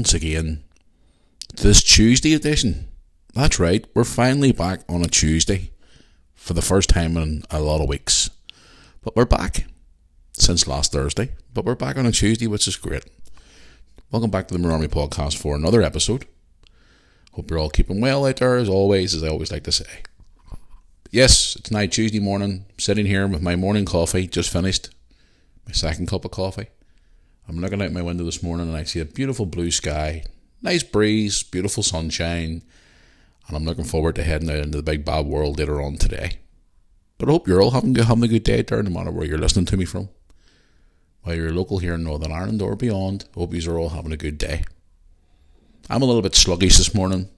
once again this Tuesday edition. That's right, we're finally back on a Tuesday for the first time in a lot of weeks. But we're back since last Thursday, but we're back on a Tuesday, which is great. Welcome back to the Army podcast for another episode. Hope you're all keeping well out there, as always, as I always like to say. Yes, it's night Tuesday morning, sitting here with my morning coffee, just finished, my second cup of coffee. I'm looking out my window this morning and I see a beautiful blue sky, nice breeze, beautiful sunshine, and I'm looking forward to heading out into the big bad world later on today. But I hope you're all having, having a good day there, no matter where you're listening to me from. Whether you're local here in Northern Ireland or beyond, hope you are all having a good day. I'm a little bit sluggish this morning,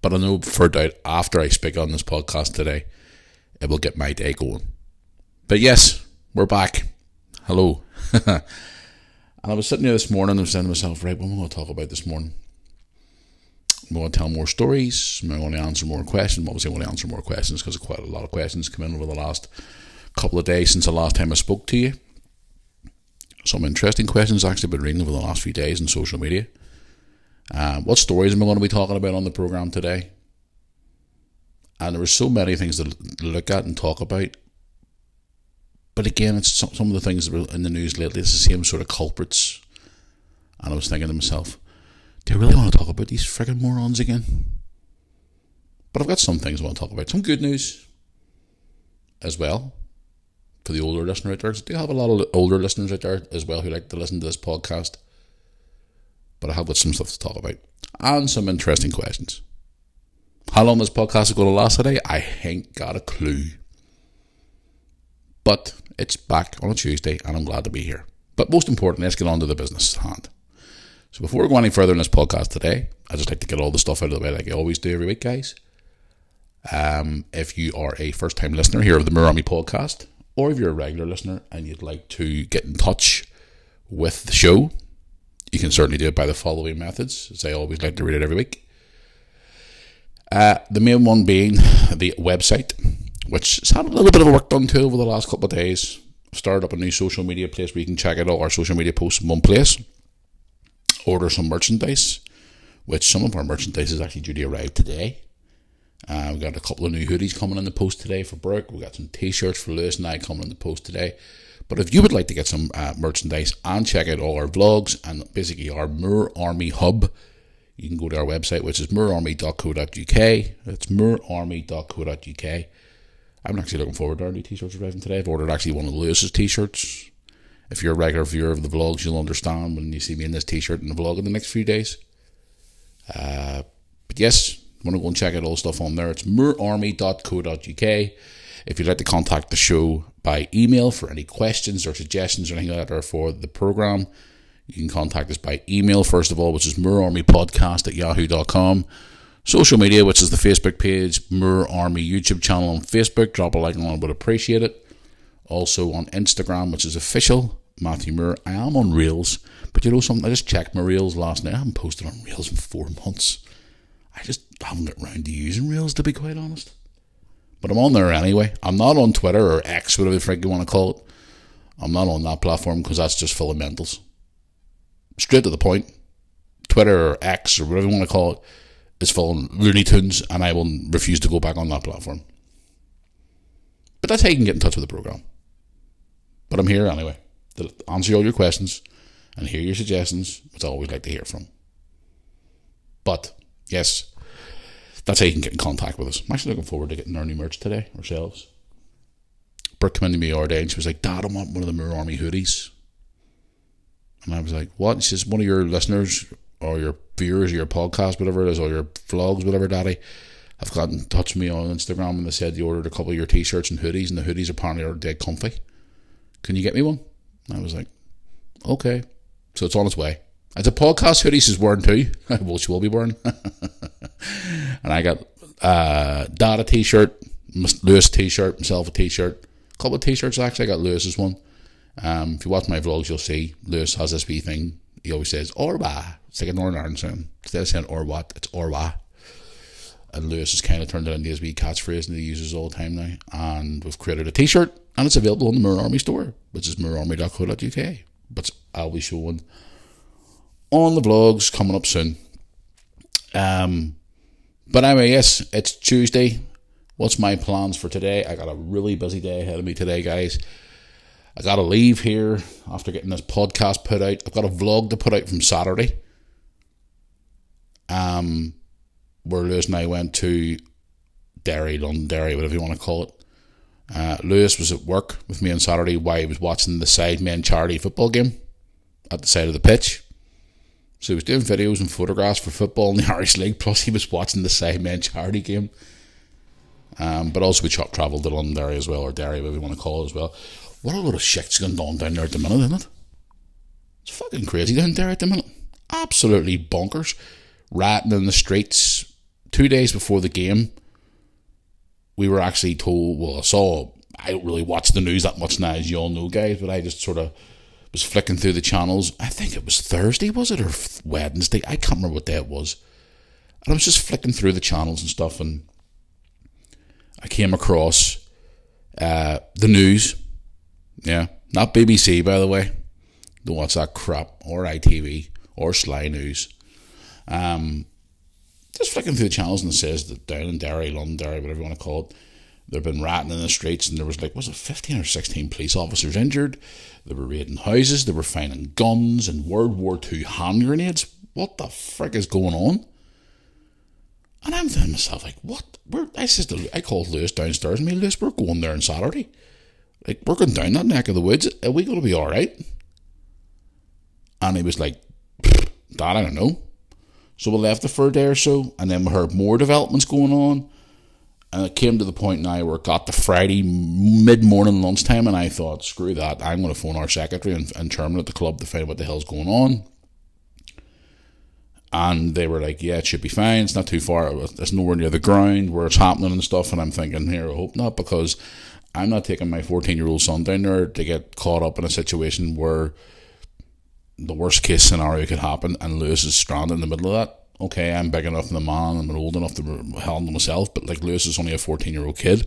but I know for a doubt after I speak on this podcast today, it will get my day going. But yes, we're back. Hello. And I was sitting there this morning and I was saying to myself, right, what am I going to talk about this morning? I'm going to tell more stories. I'm going to answer more questions. Obviously, I want to answer more questions because quite a lot of questions come in over the last couple of days since the last time I spoke to you. Some interesting questions actually been reading over the last few days in social media. Uh, what stories am I going to be talking about on the program today? And there were so many things to look at and talk about but again, it's some, of the things that were in the news lately. It's the same sort of culprits. And I was thinking to myself, do I really want to talk about these frigging morons again? But I've got some things I want to talk about. Some good news as well for the older listener out there. I do have a lot of older listeners out there as well who like to listen to this podcast. But I have got some stuff to talk about and some interesting questions. How long this podcast is going to last today? I ain't got a clue. But it's back on a Tuesday, and I'm glad to be here. But most important, let's get on to the business at hand. So before we go any further in this podcast today, I just like to get all the stuff out of the way like I always do every week, guys. Um, if you are a first time listener here of the Army podcast, or if you're a regular listener and you'd like to get in touch with the show, you can certainly do it by the following methods, as I always like to read it every week. Uh, the main one being the website, which has had a little bit of a work done to over the last couple of days. Started up a new social media place where you can check out all our social media posts in one place. Order some merchandise, which some of our merchandise is actually due to arrive today. Uh, we've got a couple of new hoodies coming in the post today for Brooke. We've got some t shirts for Lewis and I coming in the post today. But if you would like to get some uh, merchandise and check out all our vlogs and basically our Moore Army hub, you can go to our website, which is moorearmy.co.uk. It's moorearmy.co.uk. I'm actually looking forward to our new t-shirts arriving today. I've ordered actually one of Lewis's t-shirts. If you're a regular viewer of the vlogs, you'll understand when you see me in this t-shirt in the vlog in the next few days. Uh, but yes, want to go and check out all stuff on there. It's moorearmy.co.uk. If you'd like to contact the show by email for any questions or suggestions or anything like that or for the program, you can contact us by email first of all, which is moorearmypodcast at yahoo.com. Social media, which is the Facebook page, Moore Army YouTube channel on Facebook. Drop a like and I would appreciate it. Also on Instagram, which is official, Matthew Moore. I am on Reels, but you know something? I just checked my Reels last night. I haven't posted on Reels in four months. I just haven't got around to using Reels, to be quite honest. But I'm on there anyway. I'm not on Twitter or X, whatever the frick you want to call it. I'm not on that platform because that's just full of mentals. Straight to the point. Twitter or X or whatever you want to call it is of Looney Tunes, and I will refuse to go back on that platform. But that's how you can get in touch with the program. But I'm here anyway to answer all your questions and hear your suggestions, which I always like to hear from. But yes, that's how you can get in contact with us. I'm actually looking forward to getting our new merch today ourselves. Brooke came into me the other day and she was like, Dad, I want one of the Moore Army hoodies. And I was like, What? She says, One of your listeners or your viewers, your podcast, whatever it is, or your vlogs, whatever, Daddy, have got in touch with me on Instagram and they said you ordered a couple of your t-shirts and hoodies, and the hoodies apparently are dead comfy. Can you get me one? I was like, okay. So it's on its way. It's a podcast hoodie she's wearing too. well, she will be wearing. and I got uh, Dad a t-shirt, Lewis t-shirt, myself a t-shirt, a couple of t-shirts actually. I got Lewis's one. Um, if you watch my vlogs, you'll see Lewis has this wee thing. He always says Orba. It's like a Northern Ireland sound. Instead of saying or what, it's Orwa. And Lewis has kind of turned it into his wee catchphrase that he uses all the time now. And we've created a t shirt and it's available on the Moore Army store, which is moorearmy.co.uk. But I'll be showing on the vlogs coming up soon. Um, but anyway, yes, it's Tuesday. What's my plans for today? I got a really busy day ahead of me today, guys. I got to leave here after getting this podcast put out. I've got a vlog to put out from Saturday. Um, where Lewis and I went to Derry, Londonderry, whatever you want to call it. Uh, Lewis was at work with me on Saturday while he was watching the Sidemen charity football game at the side of the pitch. So he was doing videos and photographs for football in the Irish League, plus he was watching the Sidemen charity game. Um, but also we chop travelled to Londonderry as well, or Derry, whatever you want to call it as well. What a lot of shit's going on down there at the minute, isn't it? It's fucking crazy down there at the minute. Absolutely bonkers. Ratting in the streets. Two days before the game, we were actually told, well, I saw, I don't really watch the news that much now, as you all know, guys, but I just sort of was flicking through the channels. I think it was Thursday, was it, or Wednesday? I can't remember what day it was. And I was just flicking through the channels and stuff, and I came across uh, the news. Yeah, not BBC, by the way. Don't watch that crap, or ITV, or Sky News. Um, just flicking through the channels and it says that down in Derry, Londonderry, whatever you want to call it, they've been ratting in the streets and there was like, was it 15 or 16 police officers injured? They were raiding houses, they were finding guns and World War II hand grenades. What the frick is going on? And I'm thinking myself, like, what? We're, I says to, I called Lewis downstairs and me, Lewis, we're going there on Saturday. Like, we're going down that neck of the woods. Are we going to be all right? And he was like, Dad, I don't know. So we left for a day or so, and then we heard more developments going on. And it came to the point now where it got to Friday mid morning lunchtime, and I thought, screw that, I'm going to phone our secretary and, and chairman at the club to find out what the hell's going on. And they were like, yeah, it should be fine. It's not too far. It's nowhere near the ground where it's happening and stuff. And I'm thinking, here, I hope not, because I'm not taking my 14 year old son down there to get caught up in a situation where the worst case scenario could happen and Lewis is stranded in the middle of that. Okay, I'm big enough and the man and I'm old enough to handle myself, but like Lewis is only a 14 year old kid.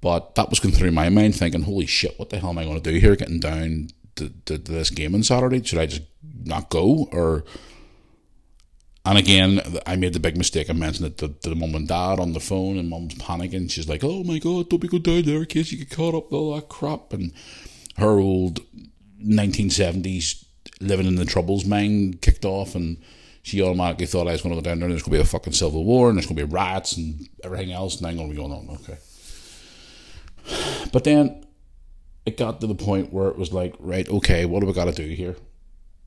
But that was going through my mind, thinking, holy shit, what the hell am I going to do here getting down to, to, to this game on Saturday? Should I just not go? Or. And again, I made the big mistake. I mentioned it to, to the mum and dad on the phone, and mum's panicking. She's like, oh my god, don't be going down there in case you get caught up with all that crap. And her old 1970s living in the troubles mind kicked off and she automatically thought I was going to go down there and there's going to be a fucking civil war and there's going to be riots and everything else and I'm going to be going on. Okay. But then it got to the point where it was like, right, okay, what do we got to do here?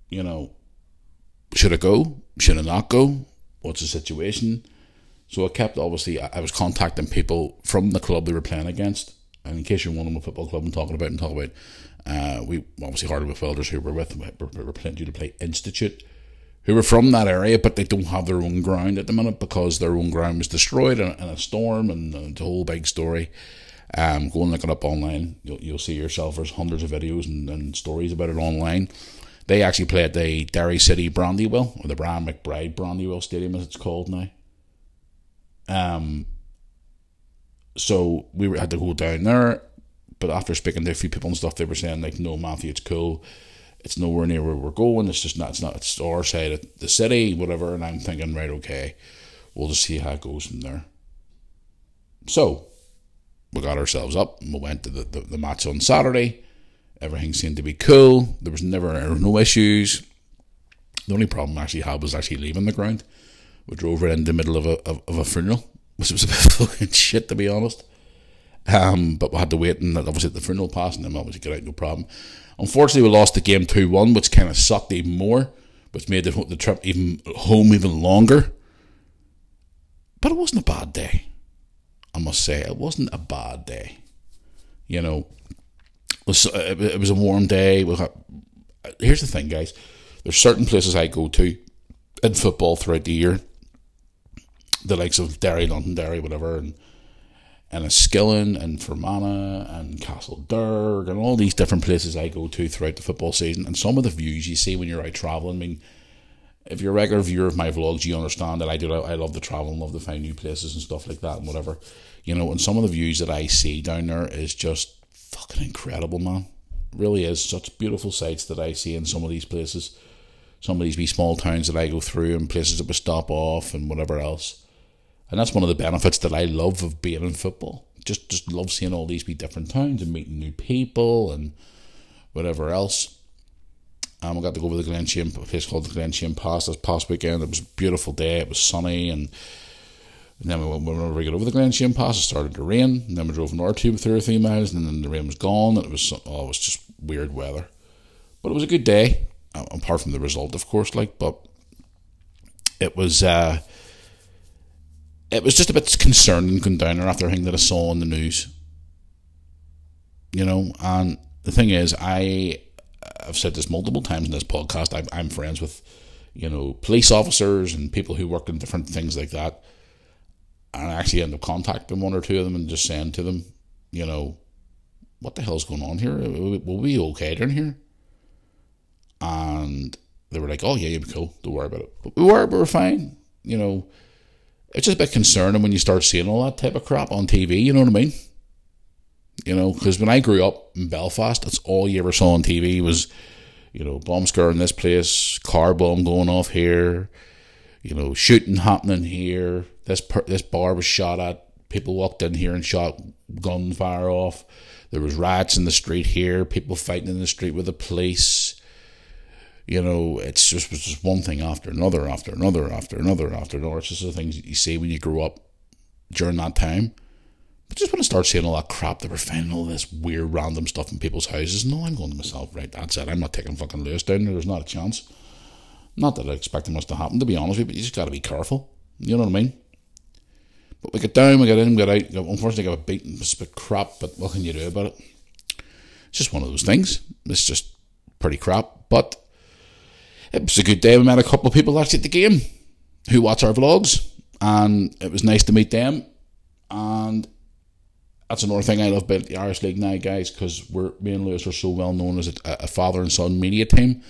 You know, should I go? Should I not go? What's the situation? So I kept, obviously, I was contacting people from the club they were playing against. And in case you're wondering what football club I'm talking about and talk about, uh, we obviously heard with Welders who were with, we were playing due to play Institute, who were from that area, but they don't have their own ground at the minute because their own ground was destroyed in, in a storm and it's a whole big story. Um, go and look it up online. You'll, you'll see yourself. There's hundreds of videos and, and stories about it online. They actually play at the Derry City Brandywell, or the Ryan McBride Brandywell Stadium, as it's called now. Um, so we had to go down there but after speaking to a few people and stuff, they were saying like, no, Matthew, it's cool. It's nowhere near where we're going. It's just not. It's not. It's our side of the city, whatever. And I'm thinking, right, okay, we'll just see how it goes from there. So we got ourselves up and we went to the, the, the match on Saturday. Everything seemed to be cool. There was never there was no issues. The only problem I actually had was actually leaving the ground. We drove right in the middle of a of, of a funeral, which was a bit fucking shit to be honest. Um, but we had to wait and obviously the funeral passed and then obviously get out no problem. Unfortunately, we lost the game 2 1, which kind of sucked even more, which made the, the trip even home even longer. But it wasn't a bad day. I must say, it wasn't a bad day. You know, it was, it was a warm day. Here's the thing, guys. There's certain places I go to in football throughout the year, the likes of Derry, London, Derry, whatever, and and Enniskillen and Fermanagh and Castlederg and all these different places I go to throughout the football season. And some of the views you see when you're out travelling, I mean, if you're a regular viewer of my vlogs, you understand that I do. I love to travel and love to find new places and stuff like that and whatever. You know, and some of the views that I see down there is just fucking incredible, man. really is such beautiful sights that I see in some of these places, some of these wee small towns that I go through, and places that we stop off, and whatever else. And that's one of the benefits that I love of being in football. Just just love seeing all these wee different towns and meeting new people and whatever else. Um, I got to go over the Glen a place called the Glenshane Pass this past weekend. It was a beautiful day. It was sunny, and, and then we went, whenever we got over the Glenshane Pass, it started to rain. And then we drove north two three or three miles, and then the rain was gone. And it was oh, it was just weird weather, but it was a good day. Uh, apart from the result, of course, like, but it was. Uh, it was just a bit concerning going down after everything that I saw on the news. You know, and the thing is, I I've said this multiple times in this podcast. I'm, I'm friends with, you know, police officers and people who work in different things like that. And I actually end up contacting one or two of them and just saying to them, you know, what the hell's going on here? Will we be okay down here? And they were like, oh, yeah, you'll be cool. Don't worry about it. But we were, we were fine. You know, it's just a bit concerning when you start seeing all that type of crap on TV, you know what I mean? You know, because when I grew up in Belfast, that's all you ever saw on TV was, you know, bomb scare in this place, car bomb going off here, you know, shooting happening here. This per- this bar was shot at. People walked in here and shot gunfire off. There was riots in the street here. People fighting in the street with the police. You know, it's just was just one thing after another, after another, after another, after another. It's just the things you see when you grew up during that time. I just want to start seeing all that crap that we're finding all this weird random stuff in people's houses. No, I'm going to myself, right? That's it. I'm not taking fucking Lewis down there. There's not a chance. Not that I expect it much to happen, to be honest with you, but you just got to be careful. You know what I mean? But we get down, we get in, we get out. Unfortunately, I got beaten. It's a bit crap, but what can you do about it? It's just one of those things. It's just pretty crap. But it was a good day. We met a couple of people actually at the game who watch our vlogs, and it was nice to meet them. And that's another thing I love about the Irish League now, guys, because we're me and Lewis are so well known as a, a, father and son media team,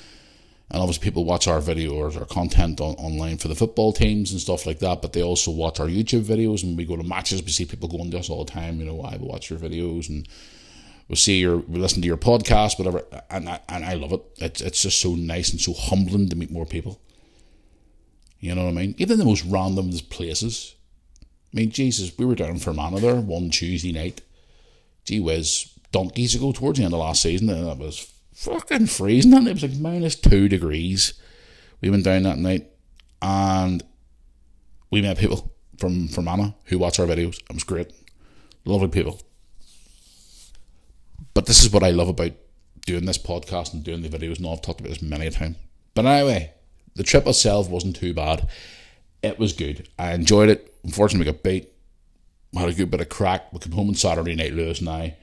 and obviously people watch our videos, our content on, online for the football teams and stuff like that. But they also watch our YouTube videos, and we go to matches. We see people going to us all the time. You know, I watch your videos, and we'll see your, we listen to your podcast, whatever. And I, and I love it. It's it's just so nice and so humbling to meet more people. You know what I mean? Even the most random places I mean, Jesus, we were down for Fermanagh there one Tuesday night. Gee whiz, donkeys ago towards the end of last season, and it was fucking freezing, and it was like minus two degrees. We went down that night, and we met people from Fermanagh who watch our videos. It was great, lovely people. But this is what I love about doing this podcast and doing the videos. Now I've talked about this many a time. But anyway, the trip itself wasn't too bad. It was good. I enjoyed it unfortunately, we got beat. Had a good bit of crack. We came home on Saturday night, Lewis and I.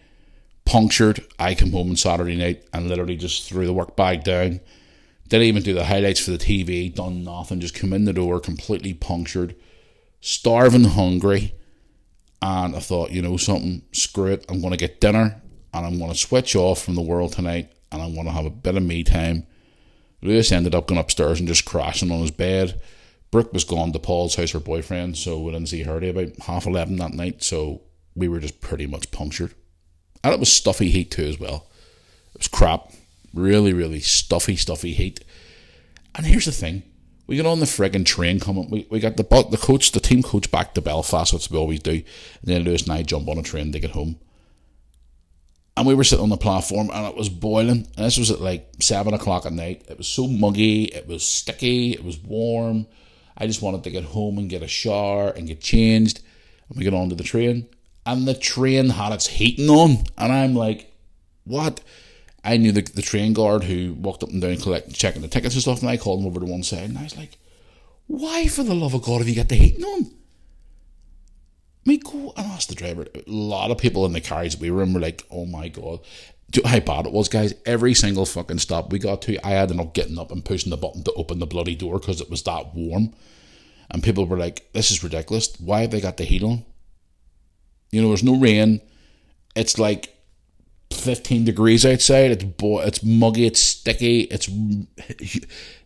Punctured. I came home on Saturday night and literally just threw the work bag down. Didn't even do the highlights for the TV. Done nothing. Just come in the door completely punctured. Starving hungry. And I thought, you know something, screw it. I'm going to get dinner and I'm going to switch off from the world tonight and I'm going to have a bit of me time. Lewis ended up going upstairs and just crashing on his bed Brooke was gone to Paul's house, her boyfriend, so we didn't see her till about half 11 that night, so we were just pretty much punctured. And it was stuffy heat too, as well. It was crap. Really, really stuffy, stuffy heat. And here's the thing we got on the frigging train coming. We, we got the the coach, the team coach back to Belfast, which we always do. And then Lewis and I jump on a train to get home. And we were sitting on the platform and it was boiling. And this was at like seven o'clock at night. It was so muggy, it was sticky, it was warm. I just wanted to get home and get a shower and get changed. And we get onto the train, and the train had its heating on, and I'm like, what? I knew the, the train guard who walked up and down collecting, checking the tickets and stuff, and I called him over to one side, and I was like, why, for the love of God, have you got the heating on? Me go and ask the driver. A lot of people in the cars we were in were like, oh my God. Do how bad it was, guys. Every single fucking stop we got to, I had enough getting up and pushing the button to open the bloody door because it was that warm. And people were like, this is ridiculous. Why have they got the heat on? You know, there's no rain. It's like 15 degrees outside. It's bo- it's muggy, it's sticky, it's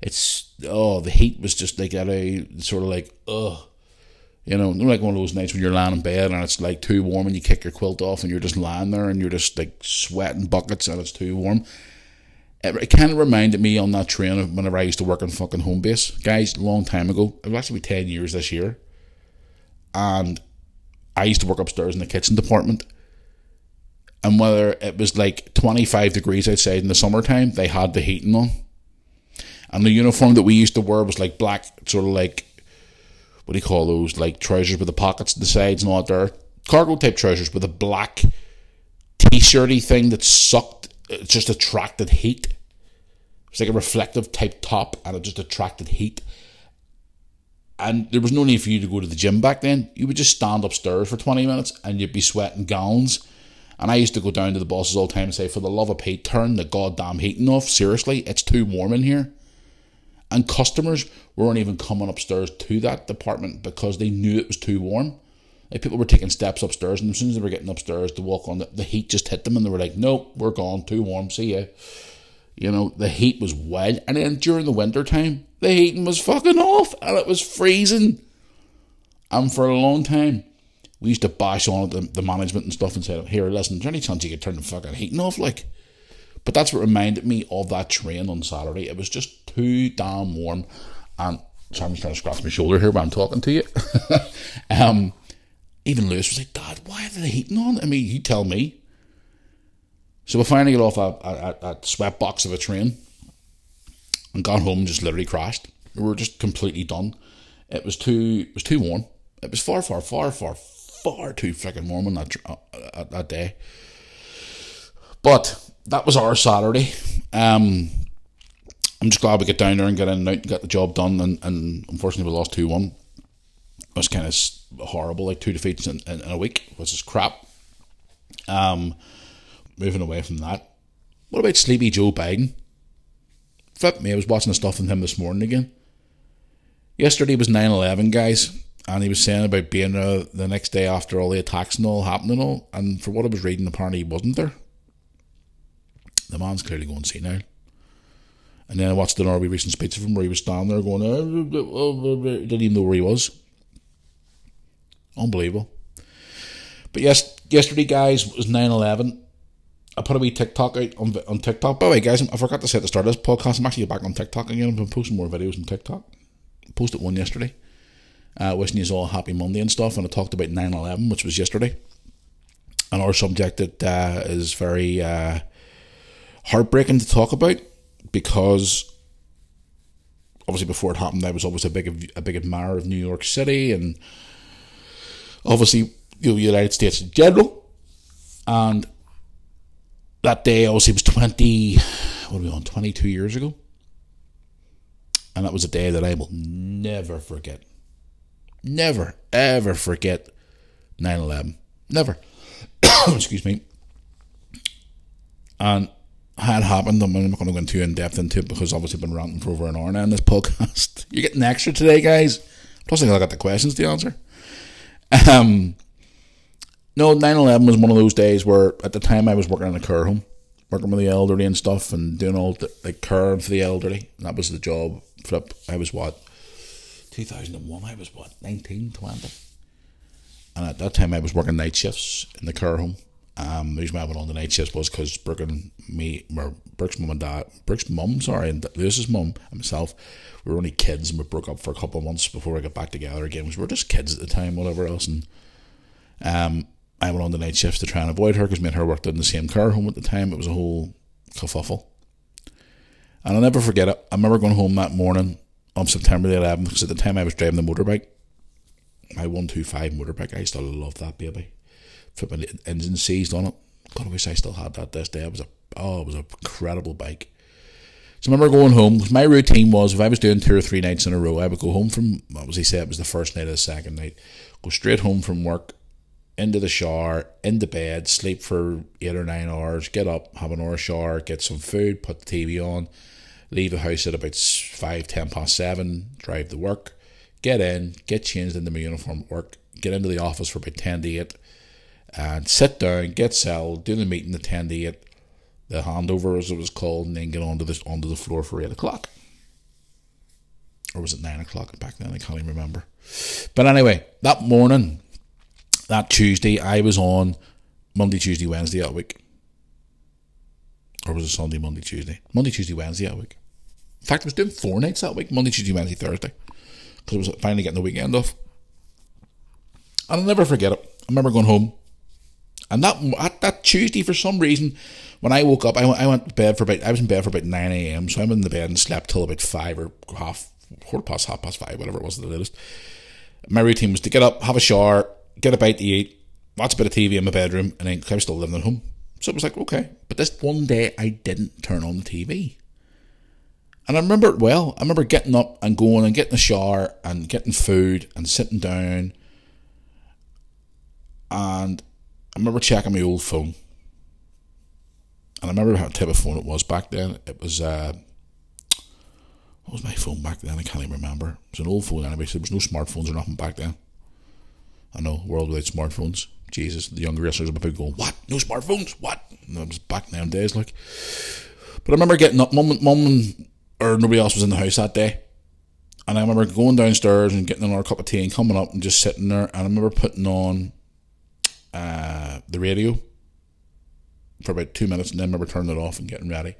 it's oh, the heat was just like at a sort of like ugh. You know, like one of those nights when you're lying in bed and it's like too warm and you kick your quilt off and you're just lying there and you're just like sweating buckets and it's too warm. It, it kind of reminded me on that train of whenever I used to work in fucking Homebase. Guys, a long time ago. It was actually 10 years this year. And I used to work upstairs in the kitchen department. And whether it was like 25 degrees outside in the summertime, they had the heating on. And the uniform that we used to wear was like black, sort of like what do you call those? Like trousers with the pockets at the sides and all that there. Cargo type trousers with a black t shirty thing that sucked, it just attracted heat. It's like a reflective type top and it just attracted heat. And there was no need for you to go to the gym back then. You would just stand upstairs for 20 minutes and you'd be sweating gallons. And I used to go down to the bosses all the time and say, for the love of Pete, turn the goddamn heating off. Seriously, it's too warm in here. And customers weren't even coming upstairs to that department because they knew it was too warm. Like people were taking steps upstairs, and as soon as they were getting upstairs to walk on, the, the heat just hit them, and they were like, "Nope, we're gone. Too warm. See ya." You know, the heat was wild, and then during the winter time, the heating was fucking off, and it was freezing. And for a long time, we used to bash on the, the management and stuff and say, "Here, listen, is there any chance you could turn the fucking heating off?" Like, but that's what reminded me of that train on Saturday. It was just too damn warm, and so I'm just trying to scratch my shoulder here while I'm talking to you. um, even Lewis was like, Dad, why are they heating on? I mean, you tell me. So we finally got off a, a, a sweat box of a train and got home and just literally crashed. We were just completely done. It was too it was too warm. It was far, far, far, far, far too freaking warm on that, uh, that day. But that was our Saturday. Um, I'm just glad we get down there and get in and out and get the job done. And, and unfortunately, we lost 2 1. It was kind of horrible, like two defeats in, in, in a week, which is crap. Um, moving away from that. What about Sleepy Joe Biden? Flip me, I was watching the stuff on him this morning again. Yesterday was 9 11, guys, and he was saying about being there the next day after all the attacks and all happened and all. And for what I was reading, apparently he wasn't there. The man's clearly going now. And then I watched the Norway recent speech from where he was standing there going, oh, didn't even know where he was. Unbelievable. But yes, yesterday, guys, was 9 11. I put a wee TikTok out on, on TikTok. By the way, guys, I forgot to say at the start of this podcast, I'm actually back on TikTok again. I've been posting more videos on TikTok. I posted one yesterday, uh, wishing you all happy Monday and stuff. And I talked about 9 11, which was yesterday. Another subject that uh, is very uh, heartbreaking to talk about because obviously before it happened, I was always a big a big admirer of New York City and obviously the United States in general. And that day obviously was 20, what are we on, 22 years ago. And that was a day that I will never forget. Never, ever forget 9 11. Never. Excuse me. And had happened, I'm not going to go too in depth into it because obviously I've been ranting for over an hour now in this podcast. You're getting extra today, guys. Plus, I got the questions to answer. Um, no, 9 11 was one of those days where at the time I was working in a care home, working with the elderly and stuff and doing all the like care for the elderly. And that was the job. Flip, I was what? 2001, I was what? 19, 20. And at that time I was working night shifts in the care home. Um, the reason why I went on the night shifts was because Brooke and me, or Brooke's mum and dad, Brooke's mum, sorry, and Lewis's mum and myself, we were only kids and we broke up for a couple of months before we got back together again we were just kids at the time, whatever else. And um, I went on the night shifts to try and avoid her because me and her worked in the same car home at the time. It was a whole kerfuffle. And I'll never forget it. I remember going home that morning on September the 11th because at the time I was driving the motorbike, my 125 motorbike. I used to love that baby. Flipping engine seized on it. God, I wish I still had that this day. It was a oh, it was an incredible bike. So I remember going home. My routine was if I was doing two or three nights in a row, I would go home from what was he said it was the first night or the second night, go straight home from work, into the shower, into bed, sleep for eight or nine hours, get up, have an hour shower, get some food, put the TV on, leave the house at about five, ten past seven, drive to work, get in, get changed into my uniform work, get into the office for about ten to eight, and sit down, get settled, do the meeting at the handover as it was called, and then get onto the onto the floor for eight o'clock. or was it nine o'clock back then? I can't even remember. But anyway, that morning, that Tuesday, I was on Monday, Tuesday, Wednesday that week. Or was it Sunday, Monday, Tuesday? Monday, Tuesday, Wednesday that week. In fact, I was doing four nights that week Monday, Tuesday, Wednesday, Thursday. Because I was finally getting the weekend off. And I'll never forget it. I remember going home. And that that Tuesday, for some reason, when I woke up, I went, I went to bed for about, I was in bed for about 9 a.m. So I went in the bed and slept till about 5 or half, quarter past, half past 5, whatever it was the latest. My routine was to get up, have a shower, get a bite to eat, watch a bit of TV in my bedroom, and then I was still living at home. So it was like, okay. But this one day, I didn't turn on the TV. And I remember it well. I remember getting up and going and getting a shower and getting food and sitting down. And I remember checking my old phone and I remember how type of phone it was back then. It was uh, what was my phone back then? I can't even remember. It was an old phone anyway. So there was no smartphones or nothing back then. I know world without smartphones. Jesus, the younger listeners are going, "What? No smartphones? What?" And that was back in them days, like. But I remember getting up, mum, mum, or nobody else was in the house that day, and I remember going downstairs and getting another cup of tea and coming up and just sitting there. And I remember putting on uh, the radio for about two minutes and then I remember turning it off and getting ready.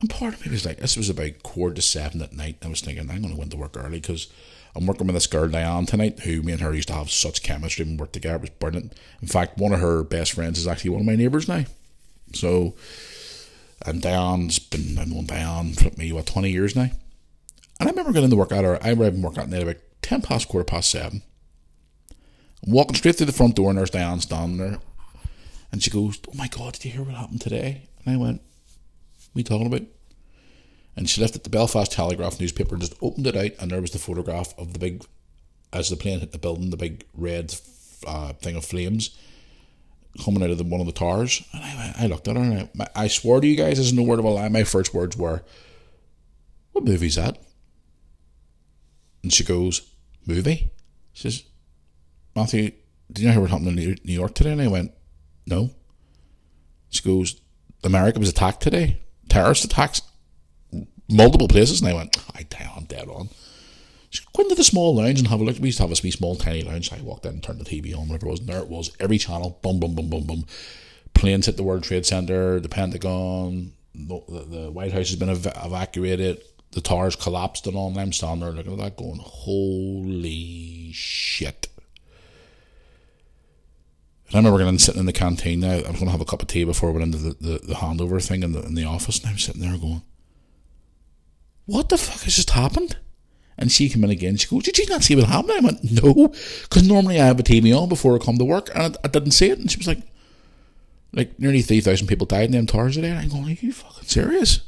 And part of me was like, this was about quarter to seven at night. I was thinking, I'm going to go into work early because I'm working with this girl, Diane, tonight, who me and her used to have such chemistry and work together. It was brilliant. In fact, one of her best friends is actually one of my neighbours now. So, and Diane's been, I've known Diane for me, what, 20 years now? And I remember getting to work out her, I arrived in work out at about 10 past, quarter past seven. I'm walking straight through the front door and there's Diane standing there and she goes, Oh my God, did you hear what happened today? And I went, What are you talking about? And she lifted the Belfast Telegraph newspaper and just opened it out, and there was the photograph of the big, as the plane hit the building, the big red uh, thing of flames coming out of the, one of the towers. And I, I looked at her and I, I swore to you guys, there's no word of a lie. My first words were, What movie's that? And she goes, Movie? She says, Matthew, did you hear what happened in New York today? And I went, no. She goes, America was attacked today. Terrorist attacks. Multiple places. And I went, I I'm dead on. She go into the small lounge and have a look. We used to have a small, tiny lounge. So I walked in and turned the TV on, whatever it was. And there it was. Every channel. Boom, boom, boom, boom, boom. Planes hit the World Trade Center, the Pentagon, the, the White House has been ev- evacuated, the towers collapsed and all. And I'm standing there looking at that going, holy shit. I remember going sitting in the canteen now. I was going to have a cup of tea before I went into the, the, the handover thing in the, in the office, and I'm sitting there going, What the fuck has just happened? And she came in again. She goes, Did you not see what happened? I went, No, because normally I have a TV on before I come to work, and I, I didn't see it. And she was like, Like, nearly 3,000 people died in them towers today. And I'm going, Are you fucking serious?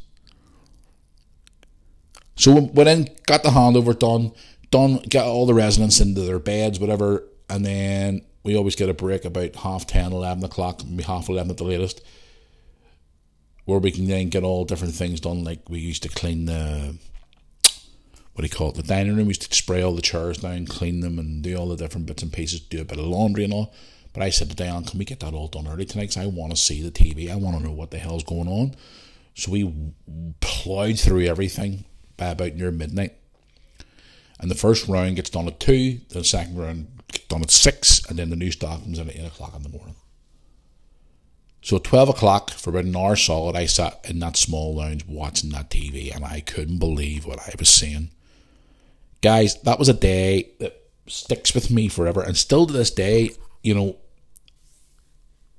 So we went in, got the handover done, done, got all the residents into their beds, whatever, and then we always get a break about half 10, 11 o'clock, maybe half 11 at the latest, where we can then get all different things done. Like we used to clean the, what do you call it, the dining room. We used to spray all the chairs down, clean them, and do all the different bits and pieces, do a bit of laundry and all. But I said to Diane, can we get that all done early tonight? Because I want to see the TV. I want to know what the hell's going on. So we ploughed through everything by about near midnight. And the first round gets done at 2, the second round done at six, and then the new stock comes in at eight o'clock in the morning. So at twelve o'clock for about an hour solid, I sat in that small lounge watching that TV, and I couldn't believe what I was seeing. Guys, that was a day that sticks with me forever, and still to this day, you know,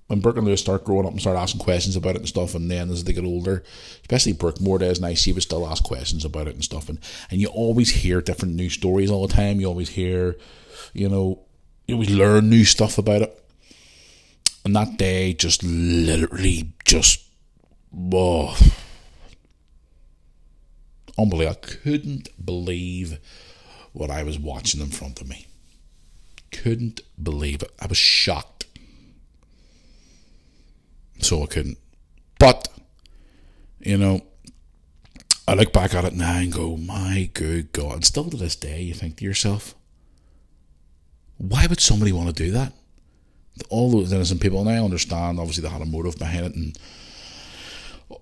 when Brooke and Lewis start growing up and start asking questions about it and stuff, and then as they get older, especially Brooke more days now, see would still ask questions about it and stuff, and and you always hear different news stories all the time. You always hear you know, you always learn new stuff about it. And that day just literally just whoa. Unbelievable. I couldn't believe what I was watching in front of me. Couldn't believe it. I was shocked. So I couldn't. But, you know, I look back at it now and go, my good God. And still to this day, you think to yourself, why would somebody want to do that? All those innocent people, and I understand, obviously, they had a motive behind it and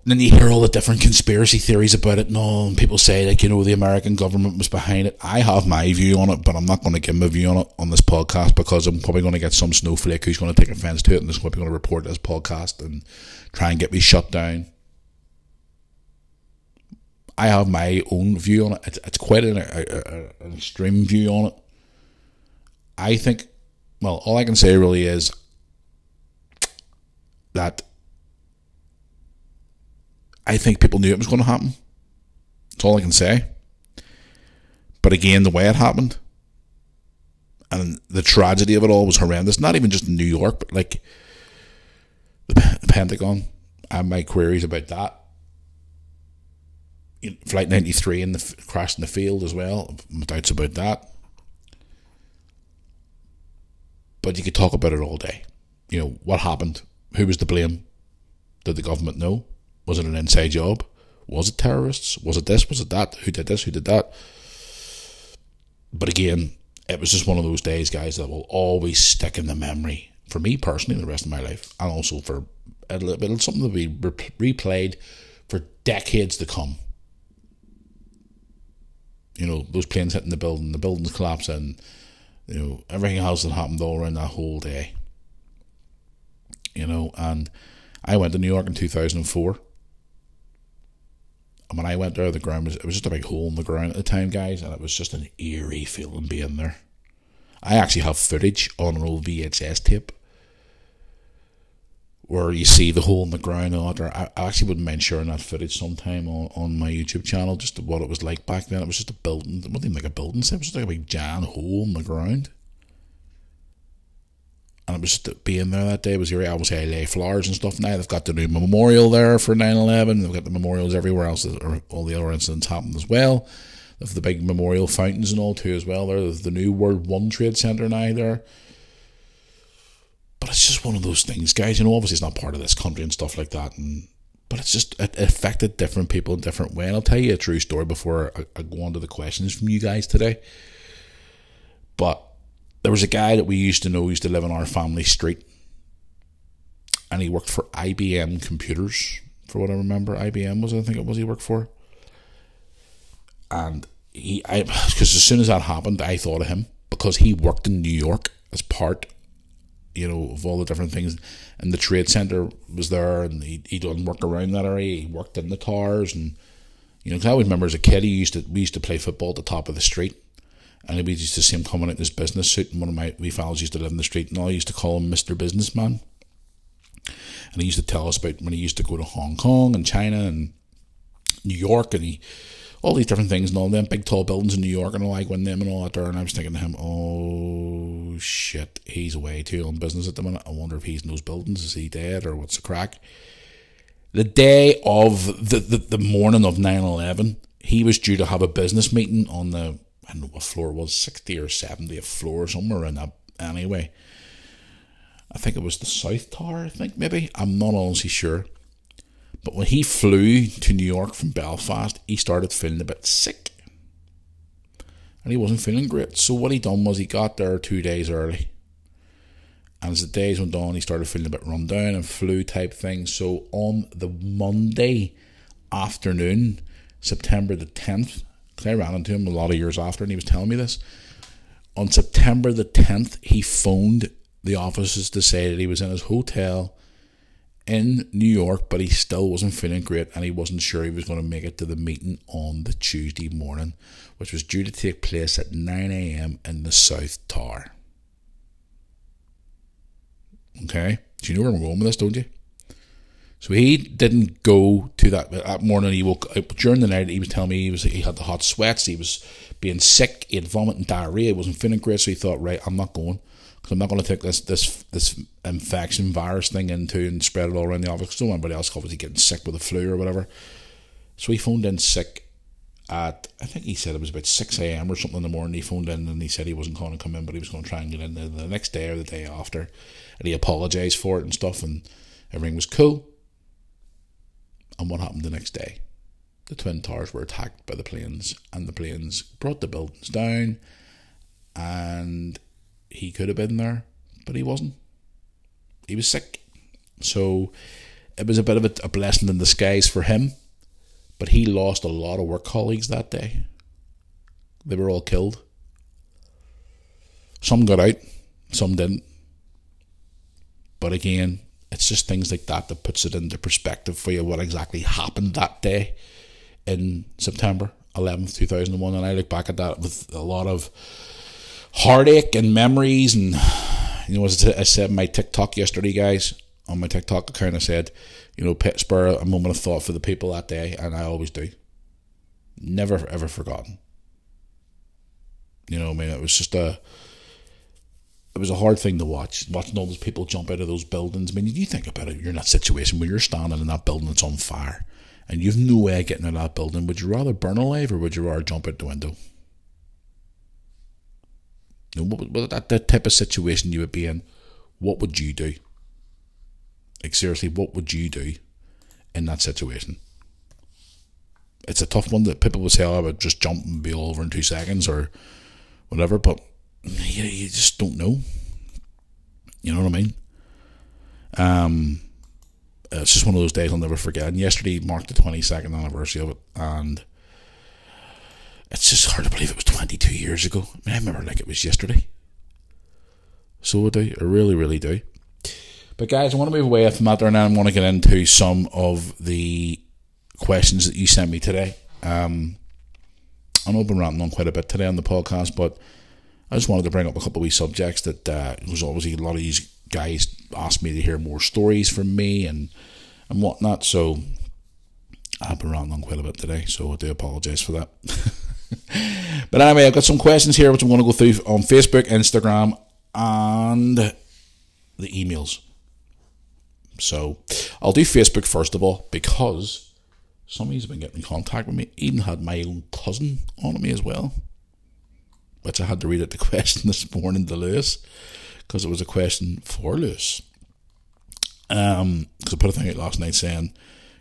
then you hear all the different conspiracy theories about it and all, and people say like you know the American government was behind it. I have my view on it, but I'm not going to give my view on it on this podcast because I'm probably going to get some snowflake who's going to take offence to it and is probably going to report this podcast and try and get me shut down. I have my own view on it. It's, it's quite an, a, a, an extreme view on it. I think, well, all I can say really is that I think people knew it was going to happen. That's all I can say. But again, the way it happened and the tragedy of it all was horrendous. Not even just in New York, but like the Pentagon. I have my queries about that. Flight 93 and the crash in the field as well. Doubts about that. But you could talk about it all day. You know, what happened? Who was to blame? Did the government know? Was it an inside job? Was it terrorists? Was it this? Was it that? Who did this? Who did that? But again, it was just one of those days, guys, that will always stick in the memory for me personally the rest of my life, and also for a little bit of something to be replayed for decades to come. You know, those planes hitting the building, the buildings collapsing, you know, everything else that happened all around that whole day. You know, and I went to New York in 2004 and when I went there, the ground was it was just a big hole in the ground at the time, guys, and it was just an eerie feeling being there. I actually have footage on an old VHS tape where you see the hole in the ground and all I, actually wouldn't mind sharing that footage sometime on, on my YouTube channel, just what it was like back then. It was just a building, it wasn't like a building, it was just like a big giant hole in the ground. And it was just being there that day. Was here obviously I lay flowers and stuff. Now they've got the new memorial there for 9-11 they've got the memorials everywhere else. All the other incidents happened as well. They've the big memorial fountains and all too as well. There's the new World One Trade Center now there but it's just one of those things guys. You know obviously it's not part of this country and stuff like that and but it's just it affected different people in different way. And I'll tell you a true story before I, I go on to the questions from you guys today. But there was a guy that we used to know used to live on our family street, and he worked for IBM Computers, for what I remember. IBM was I think it was he worked for, and he I because as soon as that happened, I thought of him because he worked in New York as part, you know, of all the different things, and the trade center was there, and he he done work around that area. He worked in the towers, and you know, because I always remember as a kid, he used to we used to play football at the top of the street and we used to see him coming out in his business suit. And one of my wee fellas used to live in the street, and I used to call him Mister Businessman. And he used to tell us about when he used to go to Hong Kong and China and New York, and he all these different things and all them big tall buildings in New York and all like when them and all that there. And I was thinking to him, oh shit, he's away too on business at the minute. I wonder if he's in those buildings. Is he dead or what's the crack? The day of the, the, the morning of 9 11, he was due to have a business meeting on the I don't know what floor was, 60 or 70 floor, somewhere in that anyway. I think it was the South Tower, I think maybe. I'm not honestly sure. But when he flew to New York from Belfast, he started feeling a bit sick. And he wasn't feeling great. So what he done was he got there two days early. And as the days went on, he started feeling a bit run down and flu type thing. So on the Monday afternoon, September the 10th, because I ran into him a lot of years after, and he was telling me this. On September the 10th, he phoned the offices to say that he was in his hotel in New York, but he still wasn't feeling great and he wasn't sure he was going to make it to the meeting on the Tuesday morning, which was due to take place at 9 a.m. in the South Tower. Okay? Do you know where I'm going with this, don't you? So he didn't go to that that morning. He woke up during the night. He was telling me he was he had the hot sweats. He was being sick. He had vomit and diarrhea. He wasn't feeling great. So he thought, right, I'm not going because I'm not going to take this this this um, infection virus thing into and spread it all around the office. Because anybody else obviously getting sick with the flu or whatever. So he phoned in sick at I think he said it was about six a.m. or something in the morning. He phoned in and he said he wasn't going to come in, but he was going to try and get in the, the next day or the day after, and he apologized for it and stuff, and everything was cool. And what happened the next day? The Twin Towers were attacked by the planes, and the planes brought the buildings down. And he could have been there, but he wasn't. He was sick. So it was a bit of a, a blessing in disguise for him, but he lost a lot of work colleagues that day. They were all killed. Some got out, some didn't. But again, it's just things like that that puts it into perspective for you what exactly happened that day in September 11th, 2001. And I look back at that with a lot of heartache and memories. And, you know, as I said my TikTok yesterday, guys, on my TikTok account, I said, you know, spur a moment of thought for the people that day. And I always do. Never, ever forgotten. You know, I mean, it was just a it was a hard thing to watch, watching all those people jump out of those buildings. I mean, you think about it, you're in that situation where you're standing in that building that's on fire and you've no way of getting out of that building. Would you rather burn alive or would you rather jump out the window? Know, what, what that, that type of situation you would be in, what would you do? Like, seriously, what would you do in that situation? It's a tough one that people would say, oh, I would just jump and be all over in two seconds or whatever, but you, you just don't know. You know what I mean? Um, it's just one of those days I'll never forget. And yesterday marked the 22nd anniversary of it, and it's just hard to believe it was 22 years ago. I mean, I remember like it was yesterday. So I do. I really, really do. But guys, I want to move away from that and. I want to get into some of the questions that you sent me today. Um, I know I've been ranting on quite a bit today on the podcast, but I just wanted to bring up a couple of wee subjects that uh, was obviously a lot of these guys asked me to hear more stories from me and and whatnot. So I've been ranting on quite a bit today, so I do apologise for that. but anyway, I've got some questions here which I'm going to go through on Facebook, Instagram, and the emails. So I'll do Facebook first of all because somebody's been getting in contact with me. Even had my own cousin on me as well which I had to read out the question this morning to Lewis because it was a question for Lewis. Um, because I put a thing out last night saying,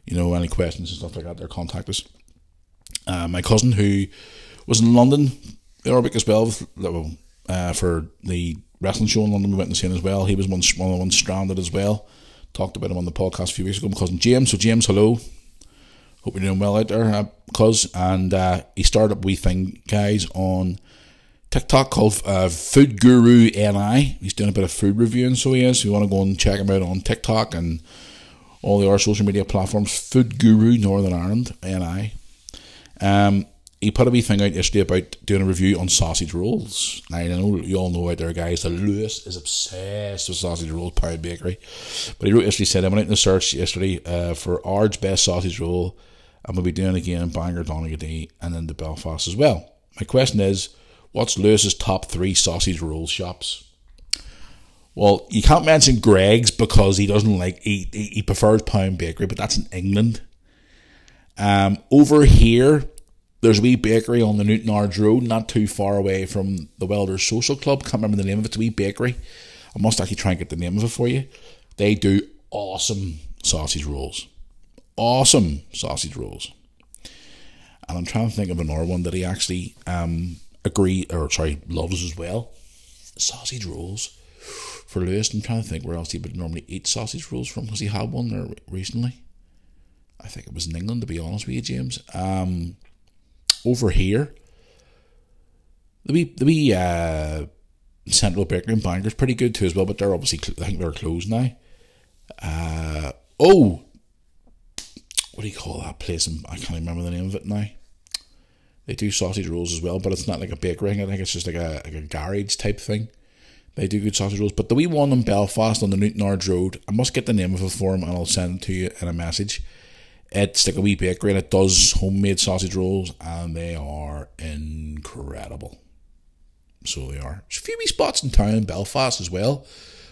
you know, any questions and stuff like that, they're contact us. Uh, my cousin who was in London aerobic as well uh, for the wrestling show in London we went to see him as well. He was one, one of the ones stranded as well. Talked about him on the podcast a few weeks ago. My cousin James. So James, hello. Hope you're doing well out there, uh, cuz. And uh, he started a wee thing, guys, on TikTok called uh, Food Guru NI. He's doing a bit of food reviewing, so he is. You want to go and check him out on TikTok and all the other social media platforms. Food Guru Northern Ireland NI. Um, he put a wee thing out yesterday about doing a review on sausage rolls. Now, I know you all know out there, guys, that Lewis is obsessed with sausage rolls, Pound Bakery. But he wrote yesterday, said, I went out in the search yesterday uh, for Ard's best sausage roll. I'm going to be doing again in Bangor, Donaghadee, and then the Belfast as well. My question is, What's Lewis's top three sausage roll shops? Well, you can't mention Greggs because he doesn't like he he prefers Pound Bakery, but that's in England. Um, over here, there's a wee bakery on the Newtownards Road, not too far away from the Welders Social Club. Can't remember the name of it. It's a wee bakery. I must actually try and get the name of it for you. They do awesome sausage rolls. Awesome sausage rolls. And I'm trying to think of another one that he actually um, agree or sorry loves as well. Sausage rolls for Lewis. I'm trying to think where else he would normally eat sausage rolls from because he had one there recently. I think it was in England to be honest with you, James. Um, over here, the wee the wee uh, Central Bakery in Bangor's pretty good too as well, but they're obviously I think they're closed now. Uh, oh, what do you call that place? I can't remember the name of it now. They do sausage rolls as well, but it's not like a bakery. I think it's just like a, like a garage type thing. They do good sausage rolls. But the wee one in Belfast on the Newtownards Road, I must get the name of it for him and I'll send it to you in a message. It's like a wee bakery and it does homemade sausage rolls and they are incredible. So they are. There's a few wee spots in town Belfast as well,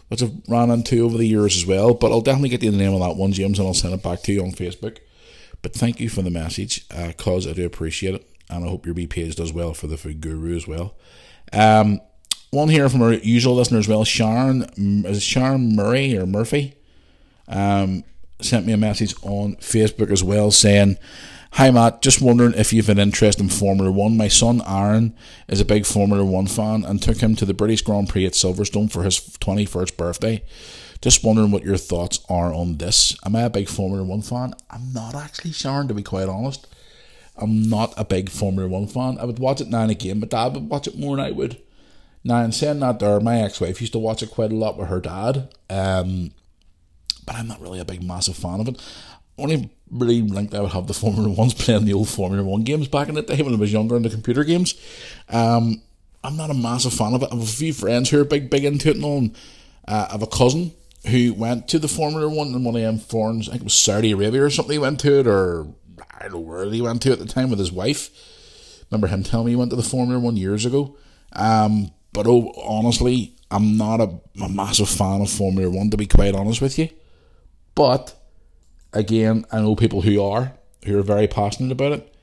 which I've ran into over the years as well. But I'll definitely get you the name of that one, James, and I'll send it back to you on Facebook. But thank you for the message, because uh, I do appreciate it and I hope your B page does well for the food guru as well. Um, one here from our usual listener as well, Sharon, Sharon Murray or Murphy, um, sent me a message on Facebook as well saying, Hi Matt, just wondering if you've an interest in Formula One. My son Aaron is a big Formula One fan and took him to the British Grand Prix at Silverstone for his 21st birthday Just wondering what your thoughts are on this. Am I a big Formula One fan? I'm not actually, Sharon, to be quite honest. I'm not a big Formula One fan. I would watch it now and again, but dad would watch it more than I would. Now, in saying that, there, my ex wife used to watch it quite a lot with her dad, um, but I'm not really a big, massive fan of it. Only really linked I would have the Formula Ones playing the old Formula One games back in the day when I was younger in the computer games. Um, I'm not a massive fan of it. I have a few friends who are big, big into it and all. Uh, I have a cousin who went to the Formula One in one of them foreigns. I think it was Saudi Arabia or something. He went to it, or I don't know where he went to at the time with his wife. Remember him telling me he went to the Formula One years ago. Um, but oh, honestly, I'm not a, a massive fan of Formula One to be quite honest with you. But again, I know people who are who are very passionate about it.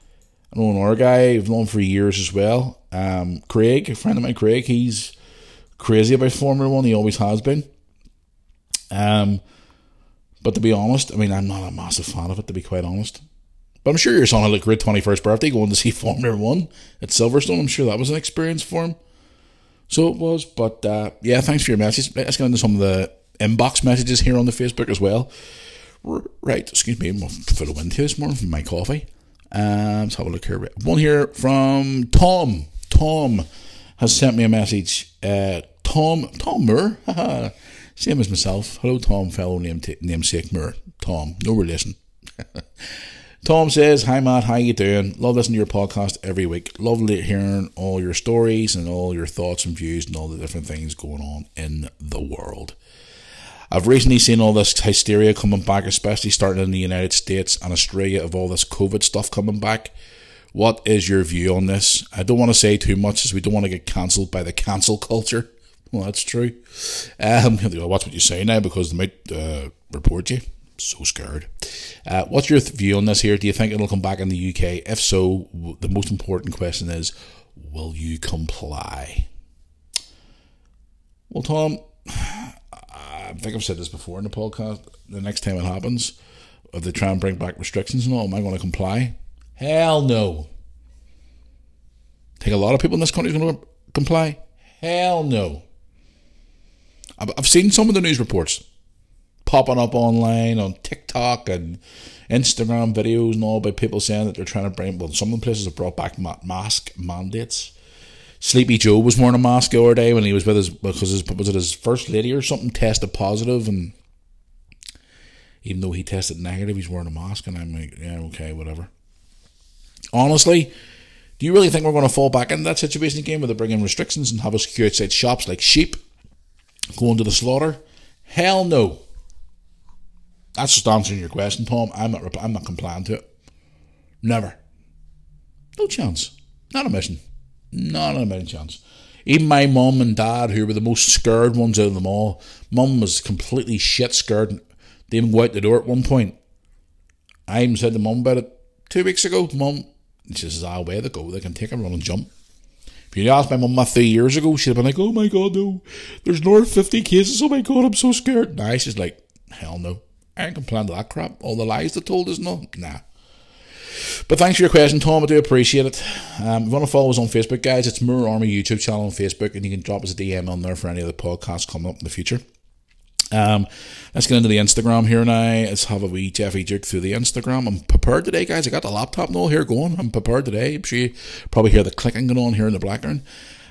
I know another guy I've known for years as well. Um, Craig, a friend of mine, Craig, he's crazy about Formula One. He always has been. Um, but to be honest, I mean, I'm not a massive fan of it, to be quite honest. But I'm sure your son had a great 21st birthday going to see Formula One at Silverstone. I'm sure that was an experience for him. So it was. But uh, yeah, thanks for your message. Let's get into some of the inbox messages here on the Facebook as well. Right, excuse me, I'm full of wind here this morning from my coffee. Um, let's have a look here. One here from Tom. Tom has sent me a message. Uh, Tom Tom Moore, same as myself. Hello, Tom, fellow name namesake Moore. Tom, no relation. Tom says, "Hi Matt, how you doing? Love listening to your podcast every week. Lovely hearing all your stories and all your thoughts and views and all the different things going on in the world." I've recently seen all this hysteria coming back, especially starting in the United States and Australia, of all this COVID stuff coming back. What is your view on this? I don't want to say too much as we don't want to get cancelled by the cancel culture. Well, that's true. Um, watch what you say now because they might uh, report you. So scared. Uh, what's your view on this here? Do you think it'll come back in the UK? If so, the most important question is will you comply? Well, Tom, I think I've said this before in the podcast. The next time it happens, if they try and bring back restrictions and all, am I going to comply? Hell no. Think a lot of people in this country are going to comply? Hell no. I've seen some of the news reports popping up online on TikTok and Instagram videos and all about people saying that they're trying to bring. Well, some of the places have brought back mask mandates. Sleepy Joe was wearing a mask the other day when he was with his because his was it his first lady or something tested positive and even though he tested negative, he's wearing a mask and I'm like, yeah, okay, whatever. Honestly, do you really think we're going to fall back into that situation again where they bring in restrictions and have us queue outside shops like sheep going to the slaughter? Hell no. That's just answering your question, Tom. I'm not. I'm not complying to it. Never. No chance. Not a mission. Not a million chance. Even my mum and dad, who were the most scared ones out of them all, mum was completely shit scared. They even go out the door at one point. I even said to mum about it two weeks ago. Mum, she says, ah, way to go. They can take a run and jump. If you asked my mum that three years ago, she'd have been like, oh my god, no. There's another 50 cases. Oh my god, I'm so scared. Now she's like, hell no. I ain't complaining to that crap. All the lies they told us, no. Nah. But thanks for your question, Tom. I do appreciate it. Um, if you want to follow us on Facebook, guys, it's Moore Army YouTube channel on Facebook, and you can drop us a DM on there for any of the podcasts coming up in the future. Um, let's get into the Instagram here now. Let's have a wee Jeffy Duke through the Instagram. I'm prepared today, guys. I got the laptop and all here going. I'm prepared today. I'm sure you probably hear the clicking going on here in the background.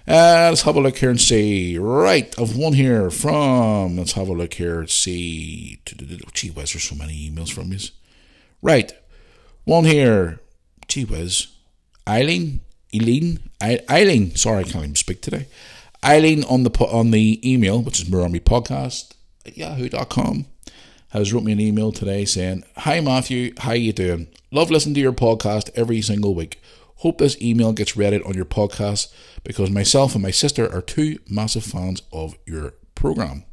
Uh, let's have a look here and see. Right, I've one here from. Let's have a look here. and See. Gee whiz, there's so many emails from you. Right, one here, gee whiz, Eileen, Eileen, Eileen. Sorry, I can't even speak today. Eileen on the on the email, which is Moore Army Podcast at yahoo.com, has wrote me an email today saying, "Hi Matthew, how you doing? Love listening to your podcast every single week. Hope this email gets read on your podcast because myself and my sister are two massive fans of your program."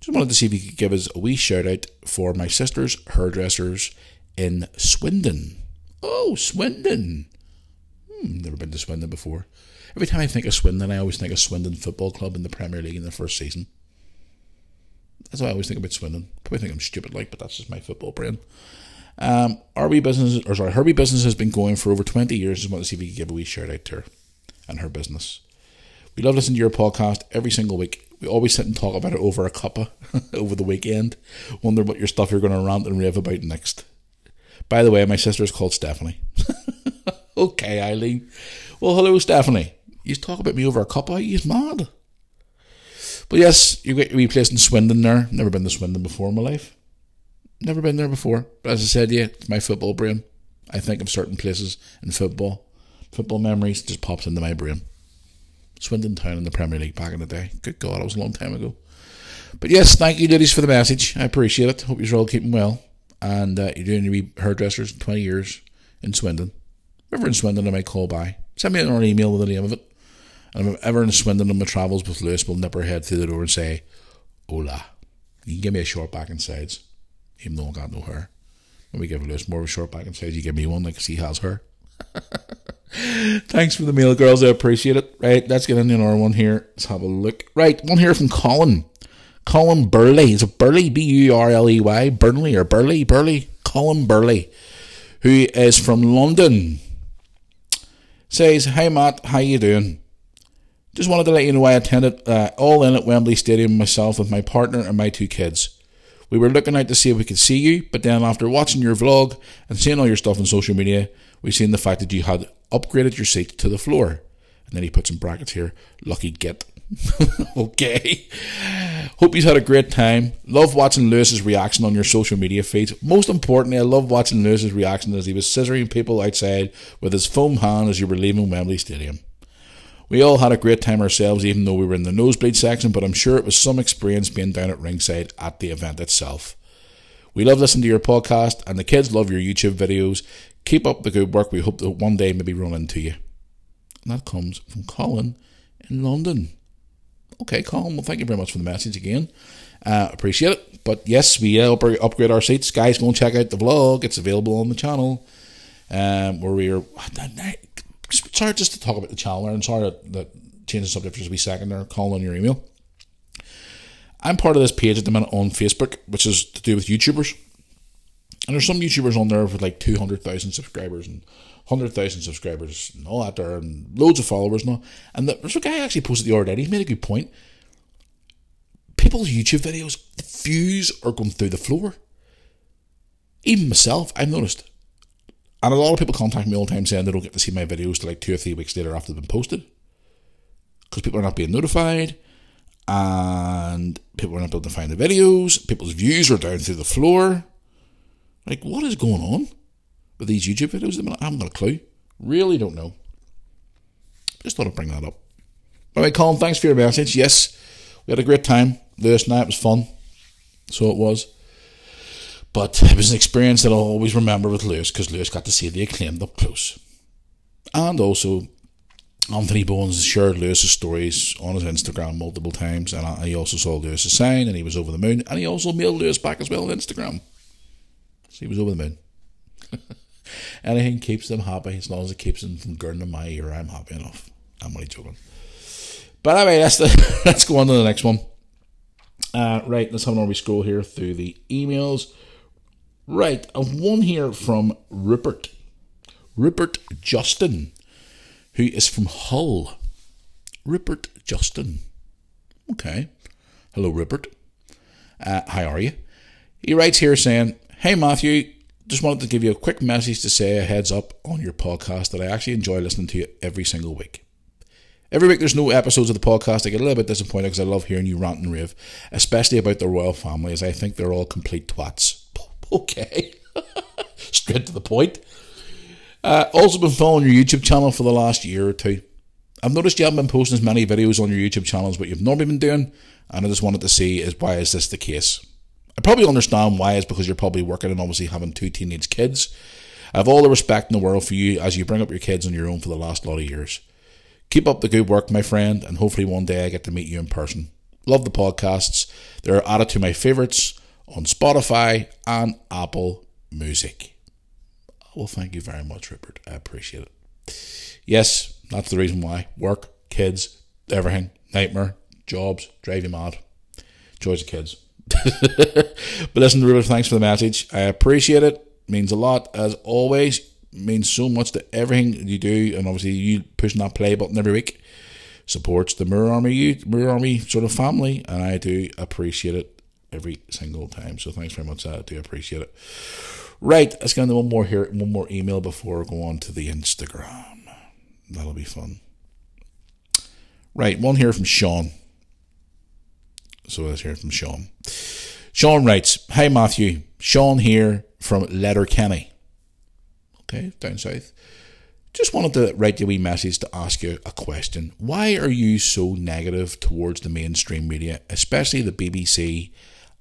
Just wanted to see if you could give us a wee shout out for my sister's hairdressers in Swindon. Oh, Swindon. Hmm, never been to Swindon before. Every time I think of Swindon, I always think of Swindon Football Club in the Premier League in the first season. That's what I always think about Swindon. Probably think I'm stupid like, but that's just my football brain. Um, RB business, or sorry, Herbie business has been going for over 20 years. Just want to see if we can give a wee shout out to her and her business. We love listening to your podcast every single week We always sit and talk about it over a cuppa over the weekend. Wonder what your stuff you're going to rant and rave about next. By the way, my sister is called Stephanie. okay, Eileen. Well, hello, Stephanie. You talk about me over a cuppa? You're mad. But yes, you get wee place in Swindon there. Never been to Swindon before in my life. Never been there before. But as I said, yeah, it's my football brain. I think of certain places in football. Football memories just pops into my brain. Swindon Town in the Premier League back in the day. Good God, it was a long time ago. But yes, thank you, ladies, for the message. I appreciate it. Hope you're all keeping well. And uh, you're doing your hairdressers 20 years in Swindon. If ever in Swindon, I might call by. Send me an email with the name of it. And if I'm ever in Swindon on my travels with Lewis, we'll nip our head through the door and say, Hola. You can give me a short back and sides, even though I got no hair. When we give Lewis more of a short back and sides, you give me one like he has hair. Thanks for the meal, girls. I appreciate it. Right, let's get into another one here. Let's have a look. Right, one here from Colin. Colin Burley. Is it Burley? B U R L E Y? Burnley or Burley? Burley? Colin Burley, who is from London. Says, Hi Matt, how you doing? Just wanted to let you know I attended uh, All In at Wembley Stadium myself with my partner and my two kids. We were looking out to see if we could see you, but then after watching your vlog and seeing all your stuff on social media, we've seen the fact that you had upgraded your seat to the floor. And then he puts in brackets here, lucky git. okay. Hope you've had a great time. Love watching Lewis's reaction on your social media feeds. Most importantly, I love watching Lewis's reaction as he was scissoring people outside with his foam hand as you were leaving Wembley Stadium. We all had a great time ourselves, even though we were in the nosebleed section, but I'm sure it was some experience being down at ringside at the event itself. We love listening to your podcast, and the kids love your YouTube videos. Keep up the good work. We hope that one day maybe run into you. And that comes from Colin in London. Okay, Colin, well, thank you very much for the message again. Uh, appreciate it. But yes, we uh, upgrade our seats. Guys, go and check out the vlog. It's available on the channel. Um, where we are. Sorry, just to talk about the channel and sorry that, that change the subject for just a wee second there. Colin on your email. I'm part of this page at the minute on Facebook, which is to do with YouTubers. And there's some YouTubers on there with like 200,000 subscribers and 100,000 subscribers and all that there, and loads of followers and all. And there's a guy actually posted the other day, he made a good point. People's YouTube videos, the views are going through the floor. Even myself, I've noticed. And a lot of people contact me all the time saying they don't get to see my videos till like two or three weeks later after they've been posted. Because people are not being notified and people are not able to find the videos. People's views are down through the floor. Like, what is going on with these YouTube videos? I haven't got a clue. Really don't know. Just thought I'd bring that up. All right, Colin, thanks for your message. Yes, we had a great time. Lewis night was fun. So it was. But it was an experience that I'll always remember with Lewis because Lewis got to see the acclaimed up close. And also, Anthony Bowens shared Lewis's stories on his Instagram multiple times, and he also saw Lewis's sign, and he was over the moon, and he also mailed Lewis back as well on Instagram. So he was over the moon. Anything keeps them happy, as long as it keeps them from gurning in my ear, I'm happy enough. I'm only joking. But anyway, let's, let's go on to the next one. Uh, right, let's have another scroll here through the emails. Right, I've one here from Rupert. Rupert Justin who is from Hull. Rupert Justin. Okay. Hello, Rupert. Uh, how are you? He writes here saying, Hey, Matthew, just wanted to give you a quick message to say a heads up on your podcast that I actually enjoy listening to you every single week. Every week there's no episodes of the podcast. I get a little bit disappointed because I love hearing you rant and rave, especially about the royal family, as I think they're all complete twats. Okay. Straight to the point. Uh, also been following your YouTube channel for the last year or two. I've noticed you haven't been posting as many videos on your YouTube channel as what you've normally been doing, and I just wanted to see is why is this the case. I probably understand why is because you're probably working and obviously having two teenage kids. I have all the respect in the world for you as you bring up your kids on your own for the last lot of years. Keep up the good work, my friend, and hopefully one day I get to meet you in person. Love the podcasts. They're added to my favourites on Spotify and Apple Music. Well, thank you very much, Rupert. I appreciate it. Yes, that's the reason why. Work, kids, everything. Nightmare, jobs, drive you mad. Joys of kids. But listen, Rupert, thanks for the message. I appreciate it. Means a lot, as always. Means so much to everything you do, and obviously you pushing that play button every week. supports the Moore Army Moore Army sort of family, and I do appreciate it every single time. So thanks very much. I do appreciate it. Right, let's get into one more here, one more email before we go on to the Instagram. That'll be fun. Right, one here from Sean. So let's hear from Sean. Sean writes, Hi Matthew, Sean here from Letterkenny. Okay, down south. Just wanted to write you a wee message to ask you a question. Why are you so negative towards the mainstream media, especially the BBC,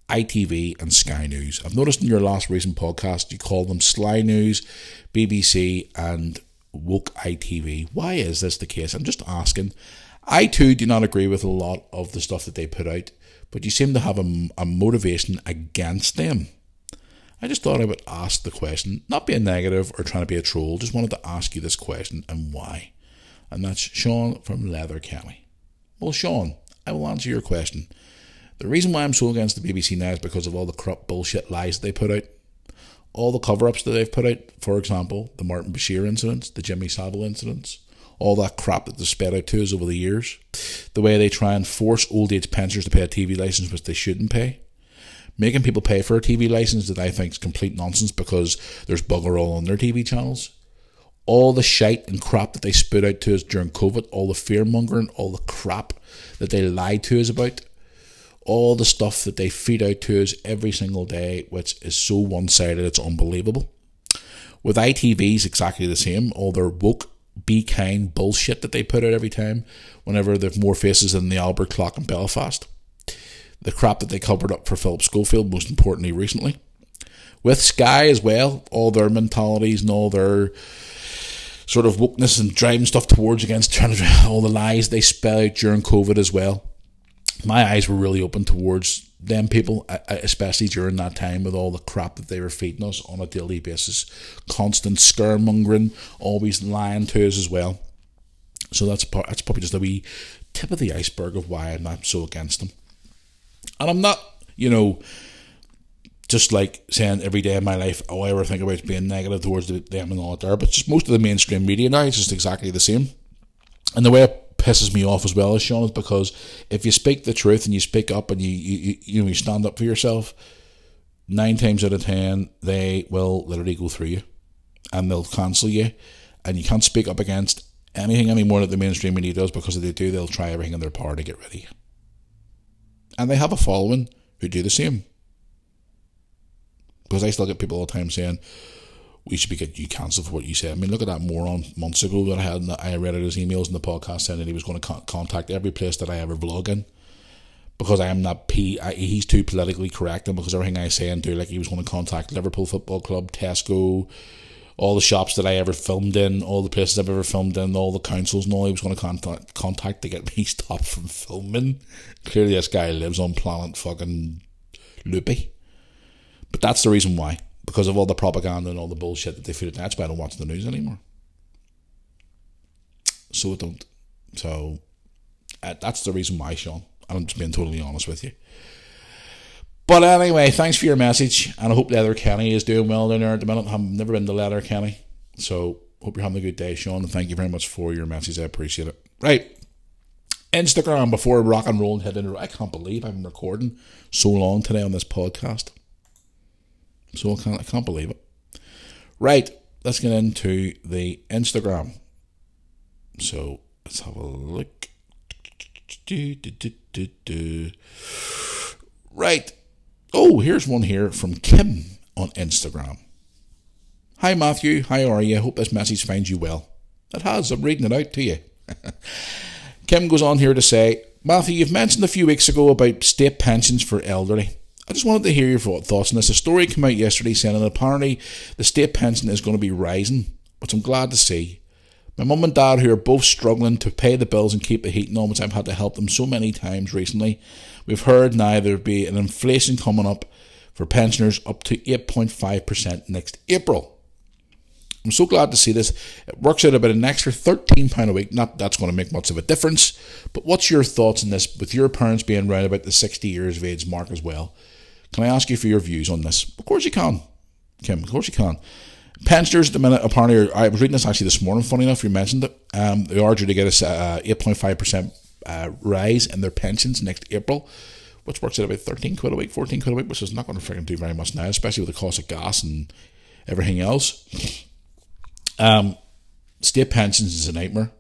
ITV, and Sky News? I've noticed in your last recent podcast you call them Sly News, BBC, and woke ITV. Why is this the case? I'm just asking. I too do not agree with a lot of the stuff that they put out, but you seem to have a, a motivation against them. I just thought I would ask the question, not being negative or trying to be a troll, just wanted to ask you this question and why. And that's Sean from Letterkenny. Well, Sean, I will answer your question. The reason why I'm so against the BBC now is because of all the corrupt bullshit lies that they put out. All the cover ups that they've put out, for example, the Martin Bashir incidents, the Jimmy Savile incidents, all that crap that they sped out to us over the years, the way they try and force old age pensioners to pay a TV license which they shouldn't pay, making people pay for a TV license that I think is complete nonsense because there's bugger all on their TV channels. All the shite and crap that they spit out to us during COVID, all the fear mongering, all the crap that they lied to us about, all the stuff that they feed out to us every single day, which is so one sided, it's unbelievable. With ITV, it's exactly the same. All their woke, be kind bullshit that they put out every time whenever they've more faces than the Albert Clock in Belfast the crap that they covered up for Philip Schofield, most importantly recently. With Sky as well, all their mentalities and all their sort of wokeness and driving stuff towards against trying to all the lies they spell out during COVID as well. My eyes were really open towards them people, especially during that time with all the crap that they were feeding us on a daily basis. Constant scaremongering, always lying to us as well. So that's part, that's probably just a wee tip of the iceberg of why I'm not so against them. And I'm not, you know, just like saying every day of my life, oh, I ever think about being negative towards them and all that there. But just most of the mainstream media now is just exactly the same. And the way pisses me off as well, as Sean, is because if you speak the truth and you speak up and you, you, you know, you stand up for yourself, nine times out of ten, they will literally go through you and they'll cancel you. And you can't speak up against anything anymore that the mainstream media does because if they do, they'll try everything in their power to get rid of you and they have a following who do the same. Because I still get people all the time saying, we should be getting you cancelled for what you said. I mean, look at that moron months ago that I had. I read out his emails in the podcast saying that he was going to con- contact every place that I ever vlog in because I am not P. I, he's too politically correct, and because everything I say and do, like he was going to contact Liverpool Football Club, Tesco, all the shops that I ever filmed in, all the places I've ever filmed in, all the councils and all he was going to contact, contact to get me stopped from filming. Clearly, this guy lives on planet fucking loopy. But that's the reason why. Because of all the propaganda and all the bullshit that they feed it. That's why I don't watch the news anymore. So I don't. So uh, that's the reason why, Sean. I'm just being totally honest with you. But anyway, thanks for your message, and I hope Letterkenny is doing well down there at the minute. I've never been to Letterkenny, so hope you're having a good day, Sean, and thank you very much for your message. I appreciate it. Right, Instagram before rock and roll and head into. I can't believe been recording so long today on this podcast. So I can't, I can't believe it. Right, let's get into the Instagram. So let's have a look. Right. Oh, here's one here from Kim on Instagram. Hi, Matthew. How are you? Hope this message finds you well. It has. I'm reading it out to you. Kim goes on here to say, Matthew, you've mentioned a few weeks ago about state pensions for elderly. I just wanted to hear your thoughts on this. A story came out yesterday saying that apparently the state pension is going to be rising, which I'm glad to see. My mum and dad, who are both struggling to pay the bills and keep the heating on, which I've had to help them so many times recently, We've heard now there'll be an inflation coming up for pensioners up to 8.5% next April. I'm so glad to see this. It works out about an extra £13 a week. Not that's going to make much of a difference. But what's your thoughts on this with your parents being around about the 60 years of age mark as well? Can I ask you for your views on this? Of course you can, Kim. Of course you can. Pensioners at the minute, apparently, I was reading this actually this morning, funny enough, you mentioned it. Um, they are due to get a uh, 8.5% uh, rise in their pensions next April, which works out about 13 quid a week, 14 quid a week, which is not going to freaking do very much now, especially with the cost of gas and everything else. Um, state pensions is a nightmare.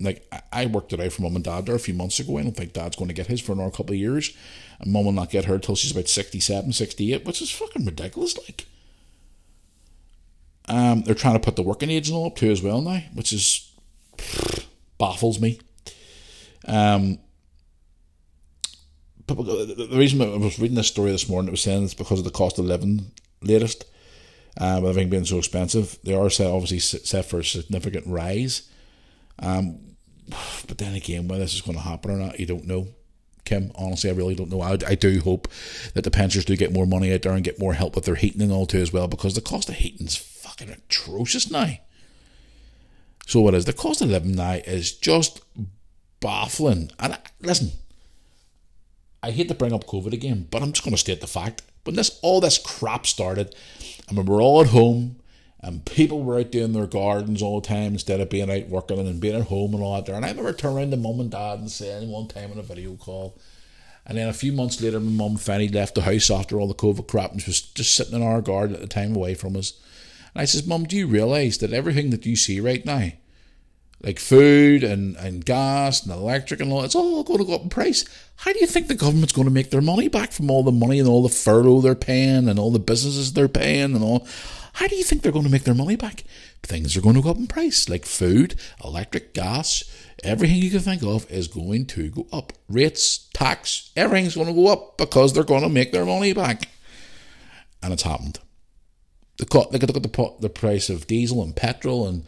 Like, I worked it out for mum and dad there a few months ago. I don't think dad's going to get his for another couple of years. And mum will not get her till she's about 67, 68, which is fucking ridiculous. Like, um, they're trying to put the working age and all up too as well now, which is baffles me. Um, but the reason I was reading this story this morning, it was saying it's because of the cost of living latest, um, everything being so expensive. They are set, obviously set for a significant rise. Um, but then again, whether this is going to happen or not, you don't know. Kim, honestly, I really don't know. I, I do hope that the pensioners do get more money out there and get more help with their heating and all too as well, because the cost of heating's fucking atrocious now. So what is the cost of living now is just baffling. And I, listen, I hate to bring up COVID again, but I'm just going to state the fact. When this all this crap started, and were all at home, and people were out doing their gardens all the time instead of being out working and being at home and all that there. And I remember turning around to mum and dad and saying one time on a video call, and then a few months later, my mum Fanny left the house after all the COVID crap and she was just sitting in our garden at the time away from us. And I says, Mum, do you realise that everything that you see right now, like food and, and gas and electric and all, it's all going to go up in price. How do you think the government's going to make their money back from all the money and all the furlough they're paying and all the businesses they're paying and all? How do you think they're going to make their money back? Things are going to go up in price, like food, electric, gas, everything you can think of is going to go up. Rates, tax, everything's going to go up because they're going to make their money back. And it's happened. They The, look at the price of diesel and petrol and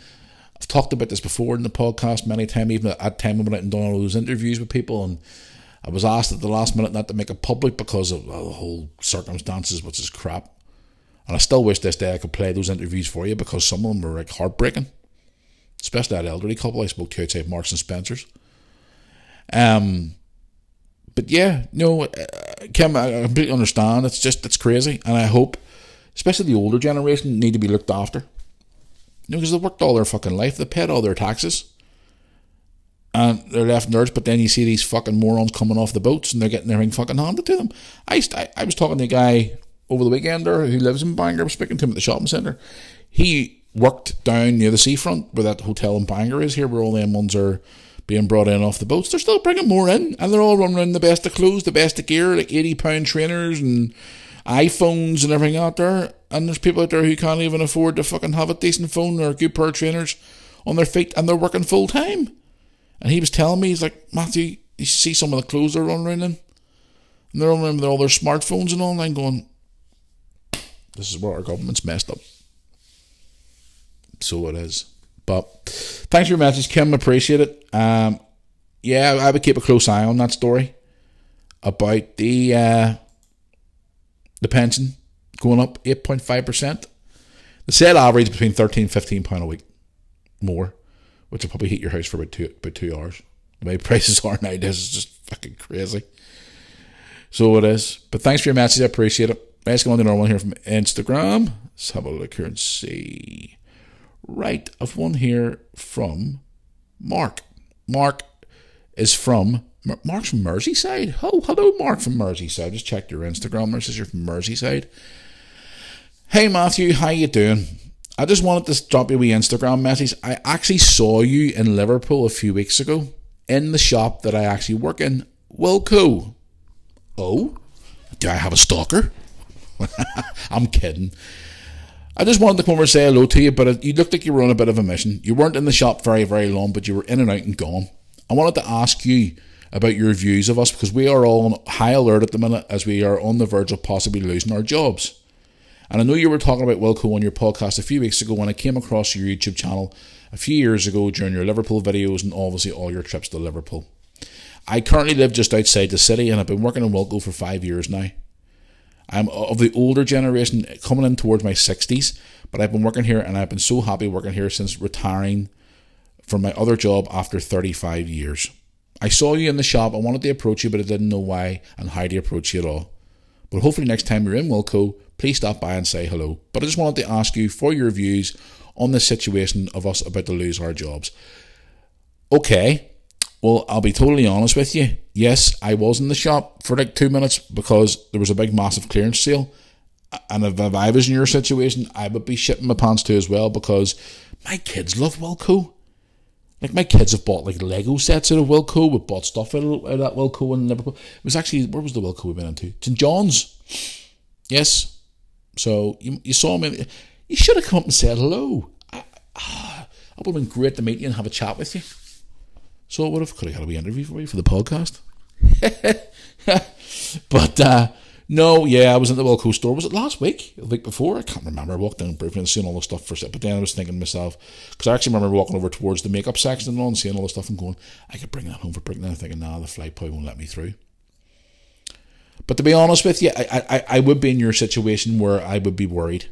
I've talked about this before in the podcast many times, even at time when I went and done all those interviews with people, and I was asked at the last minute not to make it public because of the whole circumstances, which is crap. And I still wish this day I could play those interviews for you because some of them were like heartbreaking, especially that elderly couple I spoke to outside Marks and Spencers. Um, but yeah, no, uh, Kim, I completely understand. It's just it's crazy, and I hope, especially the older generation, need to be looked after. You know, because they've worked all their fucking life, they paid all their taxes. And they're left nerds, but then you see these fucking morons coming off the boats and they're getting everything fucking handed to them. I, I, I was talking to a guy over the weekend there who lives in Bangor. I was speaking to him at the shopping centre. He worked down near the seafront where that hotel in Bangor is here, where all them ones are being brought in off the boats. They're still bringing more in, and they're all running around the best of clothes, the best of gear, like eighty pound trainers and iPhones and everything out there. And there's people out there who can't even afford to fucking have a decent phone or a good pair of trainers on their feet and they're working full time. And he was telling me, he's like, Matthew, you see some of the clothes they're running in? And they're running with all their smartphones and all, and I'm going, this is where our government's messed up. So it is. But thanks for your message, Kim. Appreciate it. Um, yeah, I would keep a close eye on that story about the uh, the pension going up 8.5%. The sale average between 13 and 15 pound a week more, which will probably heat your house for about two, about two hours. The way prices are nowadays is just fucking crazy. So it is. But thanks for your message. I appreciate it. Let's go on to normal here from Instagram. Let's have a look here and see. Right, I've one here from Mark. Mark is from Mark's from Merseyside. Oh, hello, Mark from Merseyside. Just checked your Instagram. It says you're from Merseyside. Hey, Matthew, how you doing? I just wanted to drop you a wee Instagram message. I actually saw you in Liverpool a few weeks ago in the shop that I actually work in, Wilko. Oh, do I have a stalker? I'm kidding. I just wanted to come over and say hello to you, but you looked like you were on a bit of a mission. You weren't in the shop very, very long, but you were in and out and gone. I wanted to ask you about your views of us because we are all on high alert at the minute as we are on the verge of possibly losing our jobs. And I know you were talking about Wilko on your podcast a few weeks ago when I came across your YouTube channel a few years ago during your Liverpool videos and obviously all your trips to Liverpool. I currently live just outside the city and I've been working in Wilko for five years now. I'm of the older generation coming in towards my 60s, but I've been working here and I've been so happy working here since retiring from my other job after 35 years. I saw you in the shop. I wanted to approach you, but I didn't know why and how to approach you at all. But hopefully, next time you're in Wilko, please stop by and say hello. But I just wanted to ask you for your views on the situation of us about to lose our jobs. Okay, Well, I'll be totally honest with you. Yes, I was in the shop for like two minutes because there was a big, massive clearance sale. And if, I was in your situation, I would be shitting my pants too as well because my kids love Wilko. Like my kids have bought like Lego sets out of Wilko. We've bought stuff out of, that Wilko in Liverpool. It was actually where was the Wilko we went into? St John's. Yes. So you, you saw me. You should have come up and said hello. I, ah, it would have been great to meet you and have a chat with you. So it would have could have had a wee interview for you for the podcast. but uh, no, yeah, I was in the Wilko store. Was it last week? The week before? I can't remember. I walked down briefly and seeing all the stuff for But then I was thinking to myself, because I actually remember walking over towards the makeup section and all and seeing all the stuff and going, I could bring that home for Britain. And I'm thinking, nah, the flight probably won't let me through. But to be honest with you, I, I, I would be in your situation where I would be worried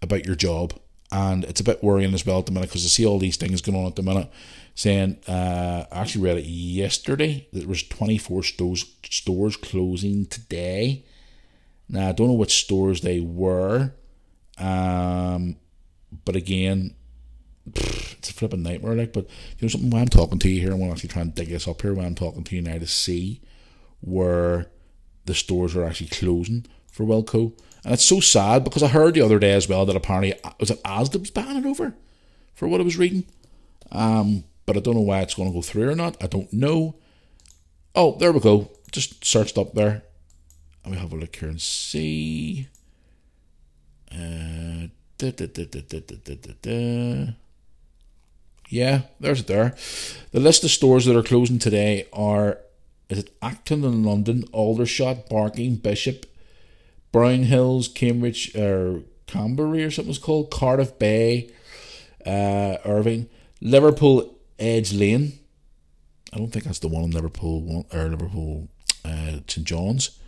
about your job. And it's a bit worrying as well at the minute because I see all these things going on at the minute saying, uh, I actually read it yesterday, that there was 24 stores, stores closing today. Now, I don't know which stores they were. Um, but again, it's a flipping nightmare. Like, but you know something. When I'm talking to you here, I'm to actually try and dig this up here. When I'm talking to you now to see where the stores are actually closing for Wilko. And it's so sad because I heard the other day as well that apparently was it Asda's banning it over for what I was reading. Um, but I don't know why it's going to go through or not. I don't know. Oh, there we go. Just searched up there. Let me have a look here and see. Yeah, there's it there. The list of stores that are closing today are is it Acton in London, Aldershot, Barking, Bishop, Brownhills, Cambridge, or Camberwell or something it's called, Cardiff Bay, uh, Irving, Liverpool Edge Lane. I don't think that's the one in Liverpool or Liverpool uh, St John's.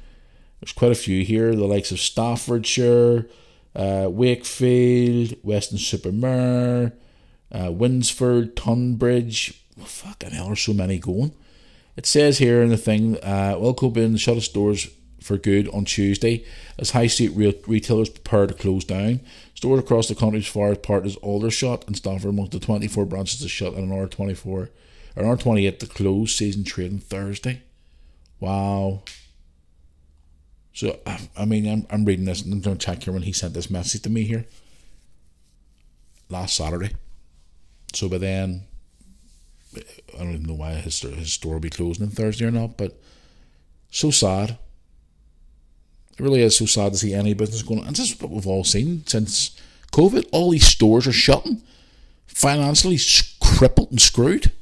There's quite a few here, the likes of Staffordshire, uh, Wakefield, Weston-super-Mare, uh, Winsford, Tunbridge. Oh, fucking hell, there's so many going. It says here in the thing, uh, Wilko Bin shut its doors for good on Tuesday as high street re- retailers prepare to close down. Stores across the country as far apart as Aldershot and Stafford amongst the 24 branches to shut and an hour 24 or an hour 28 to close season trading Thursday. Wow. So, I mean, I'm, I'm reading this and I'm going to check here when he sent this message to me here last Saturday. So by then, I don't even know why his, his store will be closing on Thursday or not, but so sad. It really is so sad to see any business going on. And this is what we've all seen since COVID. All these stores are shutting, financially crippled and screwed.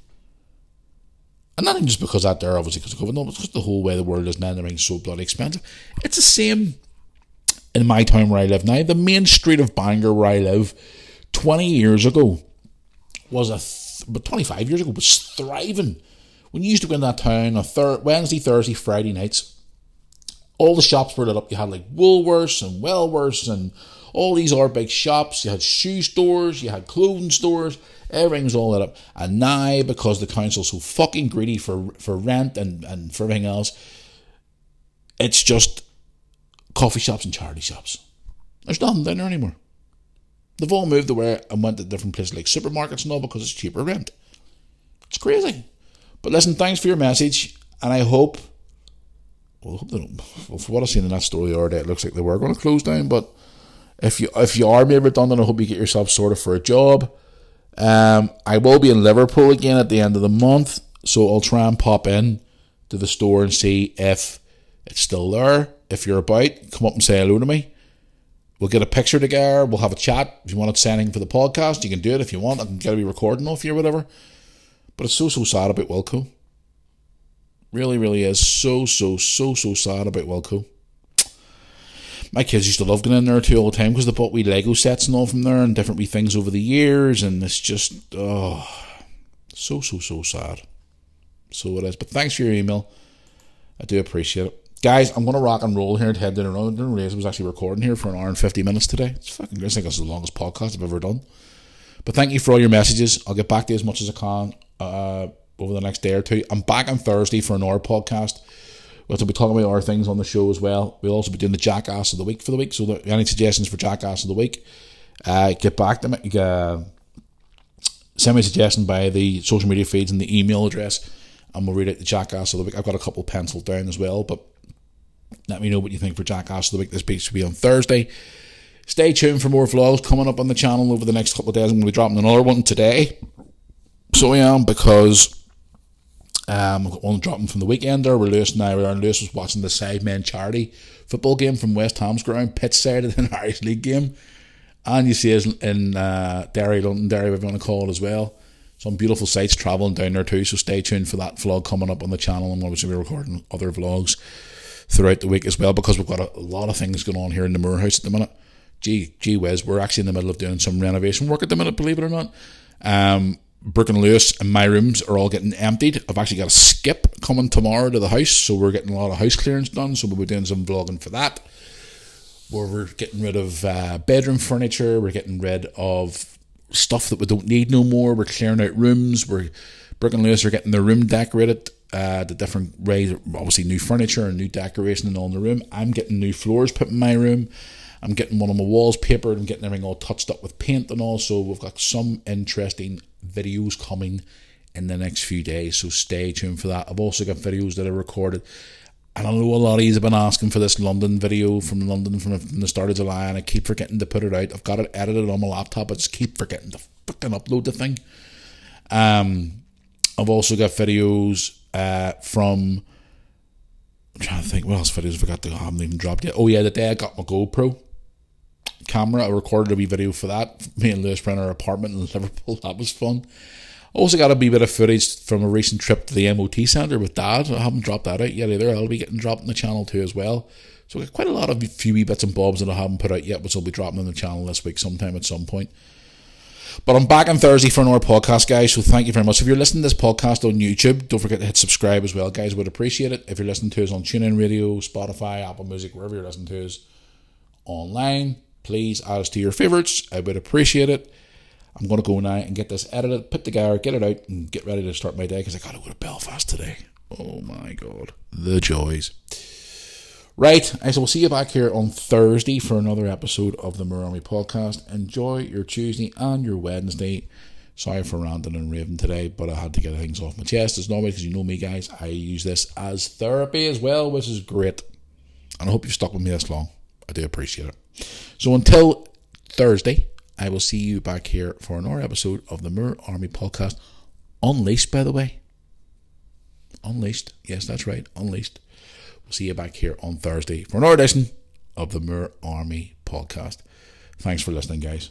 And not even just because that there, obviously, because of COVID, no, it's just the whole way the world is now being so bloody expensive. It's the same in my town where I live now. The main street of Bangor where I live 20 years ago was a but 25 years ago was thriving. When you used to go in that town on thir- Wednesday, Thursday, Friday nights, all the shops were lit up. You had like Woolworths and Wellworths and all these other big shops. You had shoe stores, you had clothing stores, everything was all lit up. And now, because the council's so fucking greedy for, for rent and, and for everything else, it's just coffee shops and charity shops. There's nothing down there anymore. They've all moved away and went to different places like supermarkets and all because it's cheaper rent. It's crazy. But listen, thanks for your message, and I hope. Well, I hope they don't. Well, for what I've seen in that story the other day, it looks like they were going to close down. But if you if you are made redundant, I hope you get yourself sorted for a job. Um, I will be in Liverpool again at the end of the month, so I'll try and pop in to the store and see if it's still there. If you're about, come up and say hello to me. We'll get a picture together. We'll have a chat. If you want to say anything for the podcast, you can do it if you want. I can get a wee recording off you or whatever. But it's so, so sad about Wilko. Really, really is so, so, so, so sad about Wilko. My kids used to love going in there too all the time because they bought wee Lego sets and all from there and different wee things over the years. And it's just, oh, so, so, so sad. So it is. But thanks for your email. I do appreciate it. Guys, I'm going to rock and roll here and head down around. I didn't I was actually recording here for an hour and 50 minutes today. It's fucking great. I think it's the longest podcast I've ever done. But thank you for all your messages. I'll get back to you as much as I can uh, over the next day or two. I'm back on Thursday for an hour podcast. We'll be talking about other things on the show as well. We'll also be doing the Jackass of the Week for the week. So, any suggestions for Jackass of the Week, uh, get back to me. Uh, send me a suggestion by the social media feeds and the email address and we'll read out the Jackass of the week. I've got a couple penciled down as well, but let me know what you think for Jackass of the week. This week should be on Thursday. Stay tuned for more vlogs coming up on the channel over the next couple of days. I'm going to be dropping another one today. So I am because um, one dropping from the weekend there. Where Luis and I were on. Luis was watching the Sidemen charity football game from West Ham's ground, pitch side of an Irish League game. And you see us in uh, Derry, Londonderry, whatever you want to call it as well. Some beautiful sights travelling down there too. So stay tuned for that vlog coming up on the channel. And obviously, we're recording other vlogs throughout the week as well because we've got a, a lot of things going on here in the Moore House at the minute. Gee, gee whiz, we're actually in the middle of doing some renovation work at the minute, believe it or not. Um, Brooke and Luis and my rooms are all getting emptied. I've actually got a skip coming tomorrow to the house, so we're getting a lot of house clearance done. So we'll be doing some vlogging for that. Where we're getting rid of uh, bedroom furniture, we're getting rid of stuff that we don't need no more. We're clearing out rooms. We're Brooke and Luis are getting their room decorated. Uh, the different ways, obviously new furniture and new decoration and all in the room. I'm getting new floors put in my room. I'm getting one of my walls papered. I'm getting everything all touched up with paint and all. So we've got some interesting videos coming in the next few days. So stay tuned for that. I've also got videos that are recorded. And I know a lot of you have been asking for this London video from London from, the start of July, and I keep forgetting to put it out. I've got it edited on my laptop. I just keep forgetting to fucking upload the thing. Um, I've also got videos uh, from. I'm trying to think what else videos have I got that I haven't even dropped yet. Oh yeah, the day I got my GoPro camera. I recorded a wee video for that. Me and Luis ran our apartment in Liverpool. That was fun. I also got a wee bit of footage from a recent trip to the MOT centre with Dad. I haven't dropped that out yet either. I'll be getting dropped on the channel too as well. So quite a lot of few wee bits and bobs that I haven't put out yet, which I'll be dropping on the channel this week sometime at some point. But I'm back on Thursday for another podcast, guys. So thank you very much. If you're listening to this podcast on YouTube, don't forget to hit subscribe as well, guys. Would appreciate it. If you're listening to us on TuneIn Radio, Spotify, Apple Music, wherever you're listening to us online, please add us to your favorites. I would appreciate it. I'm going to go now and get this edited, put together, get it out, and get ready to start my day because I got to go to Belfast today. Oh my god, the joys. Right, I will see you back here on Thursday for another episode of the Army podcast. Enjoy your Tuesday and your Wednesday. Sorry for ranting and raving today, but I had to get things off my chest as normal because you know me, guys. I use this as therapy as well, which is great. And I hope you've stuck with me this long. I do appreciate it. So until Thursday, I will see you back here for another episode of the Moore Army podcast. Unleashed, by the way. Unleashed. Yes, that's right. Unleashed. We'll see you back here on Thursday for another edition of the Moore Army podcast. Thanks for listening, guys.